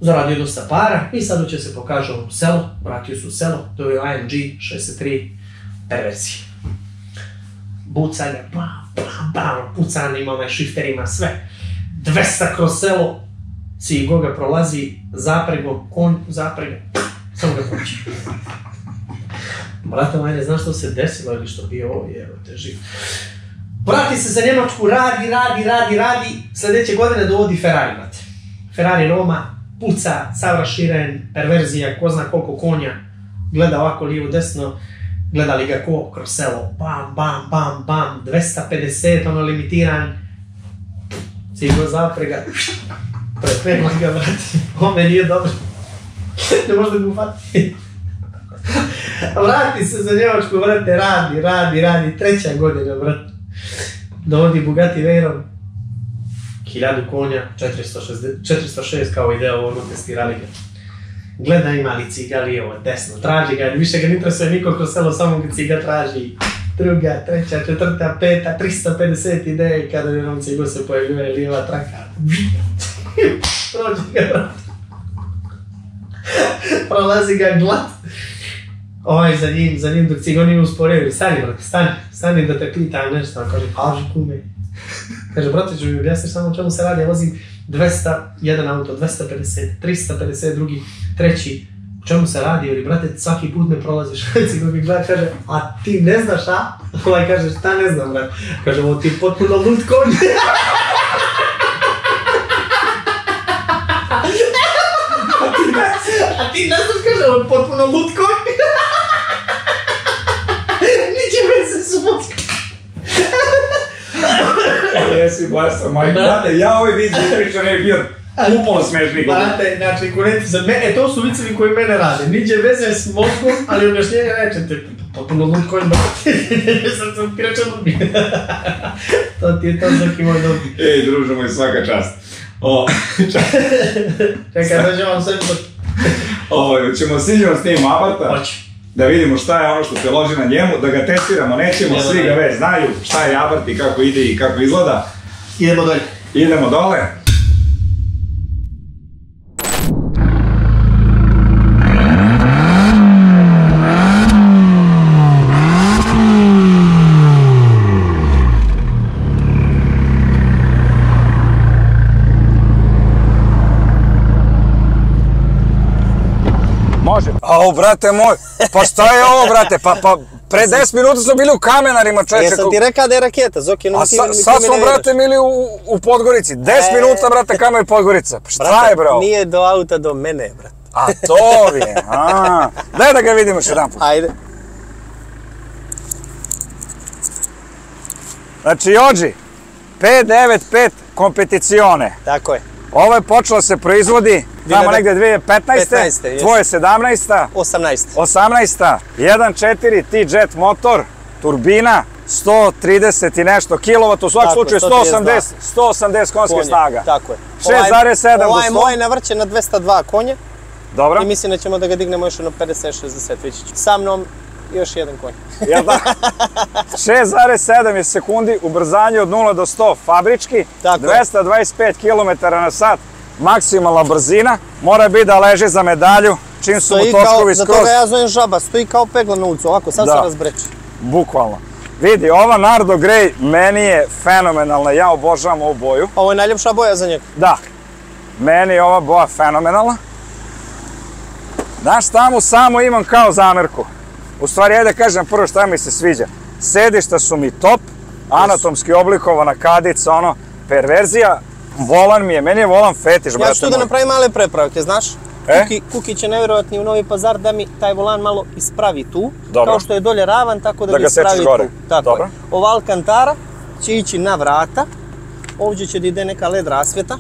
Speaker 1: zaradio dosta para i sad će se pokaže u selo, vratio se u selo, to je AMG 63 perverzije. Bucanje, bam, bam, bam, pucanje, ima onaj šifter, ima sve. 200 kroz selo, Cigo ga prolazi zapregom, konj zaprega, samo ga proći. Brate, moj, ne znaš što se desilo ili što bio ovo, evo te živ. Vrati se za Njemačku, radi, radi, radi, radi, sljedeće godine dovodi Ferrari, brate. Ferrari Roma, puca, sav raširen, perverzija, ko zna koliko konja, gleda ovako lijevo desno, gleda li ga ko? Kroz selo, bam, bam, bam, bam, 250, ono limitiran, cigo zaprega, preprema ga, brate, ome nije dobro, (laughs) ne možda ga uhvati. Vrati se za Njemačku, brate, radi, radi, radi, treća godina, brate. Dovodi Bugatti Veyron, 1000 konja, 460, 406 kao idea ono testirali ga. Gleda ima li ciga lijevo, desno, traži ga, više ga ne interesuje niko kroz selo, samo ga ciga traži. Druga, treća, četvrta, peta, 350 ideje kada je nam cigo se pojavljuje lijeva traka. (laughs) Prođe ga. Prolazi ga glat. Ovaj za njim, za njim dok cigo nije usporio, stani brate, stani, stani da te pitam nešto, on kaže, paži kume. Kaže, brate, ću mi objasniti samo o čemu se radi, ja vozim
Speaker 5: 200, jedan auto, 250, 350, drugi, treći, o čemu se radi, ili brate, svaki put me prolaziš, (laughs) reci ko mi gleda, kaže, a ti ne znaš šta? Ovaj kaže, šta ne znam, brate? Kaže, ovo ti je potpuno lud konj. (laughs) a a ti ne znaš, kaže, ovo je potpuno lud konj. Niće veze s mozgom.
Speaker 2: Blesav, moj brate, ja ovaj vid priča ne bi bio upolo smešni.
Speaker 5: Brate, znači, kurenti za mene, e, to su vicevi koji mene rade. Niđe veze s mozgom, ali objašnjenje rečete, potpuno lud konj, brate. (laughs) Sad sam rečem lud. (laughs) to ti je to Zoki moj dobri.
Speaker 2: Ej, druže moj, svaka čast. O, (laughs)
Speaker 5: Čekaj, dođem vam sve po...
Speaker 2: o, ćemo siđemo s tim abata.
Speaker 5: Hoću.
Speaker 2: Da vidimo šta je ono što se loži na njemu, da ga testiramo, nećemo, svi ga već znaju šta je abart i kako ide i kako izgleda.
Speaker 5: Idemo dalje.
Speaker 2: Idemo dole. Može. Au, brate moj, pa šta je ovo, brate? Pa, pa, pre 10 minuta smo bili u kamenarima, čeče.
Speaker 1: Jesam ti rekao da je raketa, Zoki, no ti,
Speaker 2: sa,
Speaker 1: mi
Speaker 2: sad
Speaker 1: ti
Speaker 2: smo, brate, bili u, u Podgorici. 10
Speaker 1: E.
Speaker 2: minuta, brate, kamer Podgorica. Pa šta
Speaker 1: Brate,
Speaker 2: je, bro?
Speaker 1: Nije do auta, do mene, brate.
Speaker 2: A to je, a. Daj da ga vidimo još jedan put.
Speaker 1: Ajde.
Speaker 2: Znači, Jođi, 595 kompeticione.
Speaker 1: Tako je.
Speaker 2: Ovo je počelo se proizvodi tamo negde 2015.
Speaker 1: 15., jest.
Speaker 2: Tvoje 17.
Speaker 1: 18.
Speaker 2: 18. 1.4 T-Jet motor, turbina, 130 i nešto kilovat, u svakom slučaju 180,
Speaker 1: 132.
Speaker 2: 180 konjske
Speaker 1: Konje,
Speaker 2: snaga.
Speaker 1: Tako je.
Speaker 2: 6,7 do
Speaker 1: Ovaj
Speaker 2: 100.
Speaker 1: moj navrće na 202 konje
Speaker 2: Dobro?
Speaker 1: i mislim da ćemo da ga dignemo još na 50-60, vidjet ću. Sa mnom još jedan konj. (laughs)
Speaker 2: Jel da? 6,7 je sekundi, ubrzanje od 0 do 100 fabrički,
Speaker 1: Tako je.
Speaker 2: 225 km na sat, maksimalna brzina, mora biti da leži za medalju, čim su mu
Speaker 1: Stoji kao,
Speaker 2: točkovi
Speaker 1: za
Speaker 2: skroz,
Speaker 1: toga ja zovem žaba, stoji kao pegla na ulicu, ovako, sad
Speaker 2: Da.
Speaker 1: se razbreči.
Speaker 2: bukvalno. Vidi, ova Nardo Grey meni je fenomenalna, ja obožavam ovu boju.
Speaker 1: Ovo je najljepša boja za njega.
Speaker 2: Da, meni je ova boja fenomenalna. Znaš, tamo samo imam kao zamerku. U stvari, ajde da kažem prvo šta mi se sviđa. Sedišta su mi top, anatomski oblikovana kadica, ono, perverzija. Volan mi je, meni je volan fetiš, brate
Speaker 1: Ja ću tu da napravim male prepravke, znaš?
Speaker 2: E?
Speaker 1: Kuki, Kuki će nevjerovatni u Novi Pazar da mi taj volan malo ispravi tu.
Speaker 2: Dobro.
Speaker 1: Kao što je dolje ravan, tako da,
Speaker 2: Da sečeš
Speaker 1: ispravi
Speaker 2: gore.
Speaker 1: tu. Tako
Speaker 2: Dobro.
Speaker 1: je. Ova Alcantara će ići na vrata. Ovdje će da ide neka led rasvjeta.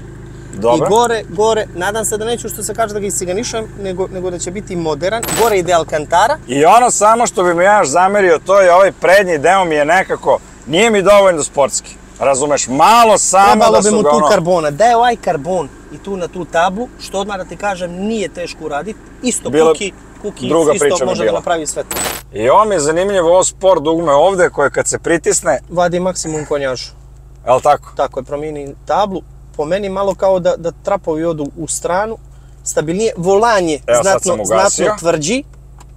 Speaker 2: Dobro.
Speaker 1: I gore, gore, nadam se da neću što se kaže da ga isiganišujem, nego, nego da će biti modern. Gore ide Alcantara.
Speaker 2: I ono samo što bi mi ja još zamerio, to je ovaj prednji deo mi je nekako, nije mi dovoljno sportski. Razumeš, malo samo
Speaker 1: Trebalo
Speaker 2: da
Speaker 1: bi
Speaker 2: su
Speaker 1: mu
Speaker 2: ga
Speaker 1: tu
Speaker 2: ono...
Speaker 1: karbona. Da je ovaj karbon i tu na tu tablu, što odmah da ti kažem, nije teško uraditi. Isto
Speaker 2: Bila-
Speaker 1: Kuki, Kuki
Speaker 2: druga
Speaker 1: isto
Speaker 2: bi
Speaker 1: može da napravi sve to.
Speaker 2: I ovo mi je zanimljivo, ovo sport dugme ovde koje kad se pritisne,
Speaker 1: Vadi maksimum konjažu.
Speaker 2: je li tako?
Speaker 1: Tako je, promijeni tablu. Po meni malo kao da, da trapovi odu u stranu. Stabilnije. Volan je
Speaker 2: Evo,
Speaker 1: znatno, znatno tvrđi.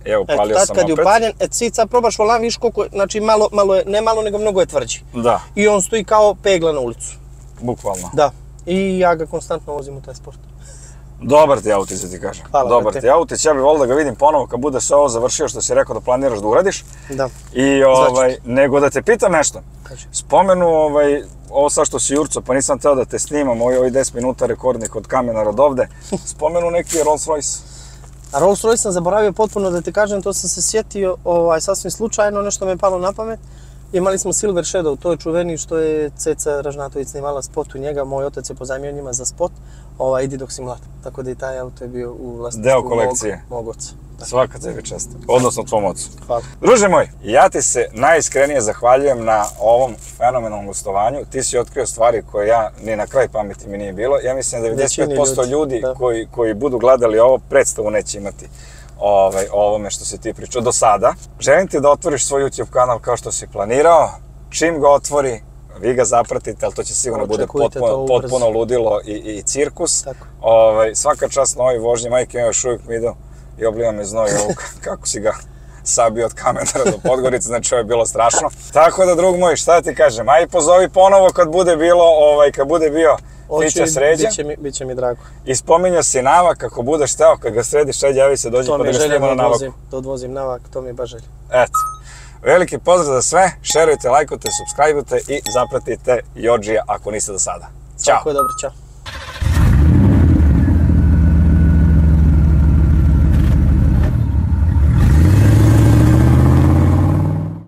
Speaker 2: Evo, palio
Speaker 1: tad
Speaker 2: sam
Speaker 1: kad je upaljen, et sad sad probaš volan, viš koliko znači malo, malo je, ne malo, nego mnogo je tvrđi.
Speaker 2: Da,
Speaker 1: I on stoji kao pegla na ulicu.
Speaker 2: bukvalno.
Speaker 1: Da. I ja ga konstantno vozim u taj sport.
Speaker 2: Dobar ti autić, da ti kažem.
Speaker 1: Hvala,
Speaker 2: Dobar ti autić, ja bih volio da ga vidim ponovo kad bude sve ovo završio što si rekao da planiraš da uradiš.
Speaker 1: Da.
Speaker 2: I ovaj, nego da te pitam nešto.
Speaker 1: Kaži.
Speaker 2: Spomenu ovaj, ovo sad što si Jurco, pa nisam teo da te snimam, ovaj, ovaj 10 minuta rekordnik od kamena od ovde. (laughs) Spomenu neki Rolls Royce.
Speaker 1: A Rolls Royce sam zaboravio potpuno da ti kažem, to sam se sjetio ovaj, sasvim slučajno, nešto me je palo na pamet. Imali smo Silver Shadow, to je čuveni što je Ceca Ražnatović snimala spot u njega, moj otac je pozajmio njima za spot, ovaj, idi dok si mlad. Tako da i taj auto je bio u vlasništvu
Speaker 2: Deo kolekcije.
Speaker 1: Mog, mog oca.
Speaker 2: Svaka tebi čast. Odnosno tvom ocu.
Speaker 1: Hvala.
Speaker 2: Druže moj, ja ti se najiskrenije zahvaljujem na ovom fenomenalnom gostovanju. Ti si otkrio stvari koje ja ni na kraj pameti mi nije bilo. Ja mislim da
Speaker 1: Većini
Speaker 2: 95%
Speaker 1: ljudi,
Speaker 2: ljudi
Speaker 1: da.
Speaker 2: koji, koji budu gledali ovo predstavu neće imati ovaj, ovome što si ti pričao do sada. Želim ti da otvoriš svoj YouTube kanal kao što si planirao. Čim ga otvori, vi ga zapratite, ali to će sigurno bude
Speaker 1: Očekujte
Speaker 2: potpuno, potpuno ludilo i, i cirkus.
Speaker 1: Tako.
Speaker 2: Ovaj, svaka čast na ovoj vožnji, majke mi još uvijek mi idu i obliva me znoj ovo (laughs) kako si ga sabio od kamera do Podgorice, znači ovo je bilo strašno. Tako da, drug moj, šta ti kažem, aj pozovi ponovo kad bude bilo, ovaj, kad bude bio
Speaker 1: I
Speaker 2: sređa.
Speaker 1: Biće mi, biće mi drago.
Speaker 2: I spominjao si navak, ako budeš teo, kad ga središ, sad javi se, dođi
Speaker 1: To
Speaker 2: pa da ga snimamo
Speaker 1: da
Speaker 2: na navaku.
Speaker 1: odvozim, da odvozim navak, to mi je baš želja.
Speaker 2: Eto. Veliki pozdrav za sve, šerujte, lajkujte, subscribeujte i zapratite Jođija ako niste do sada. Ćao!
Speaker 1: Tako je dobro, čao.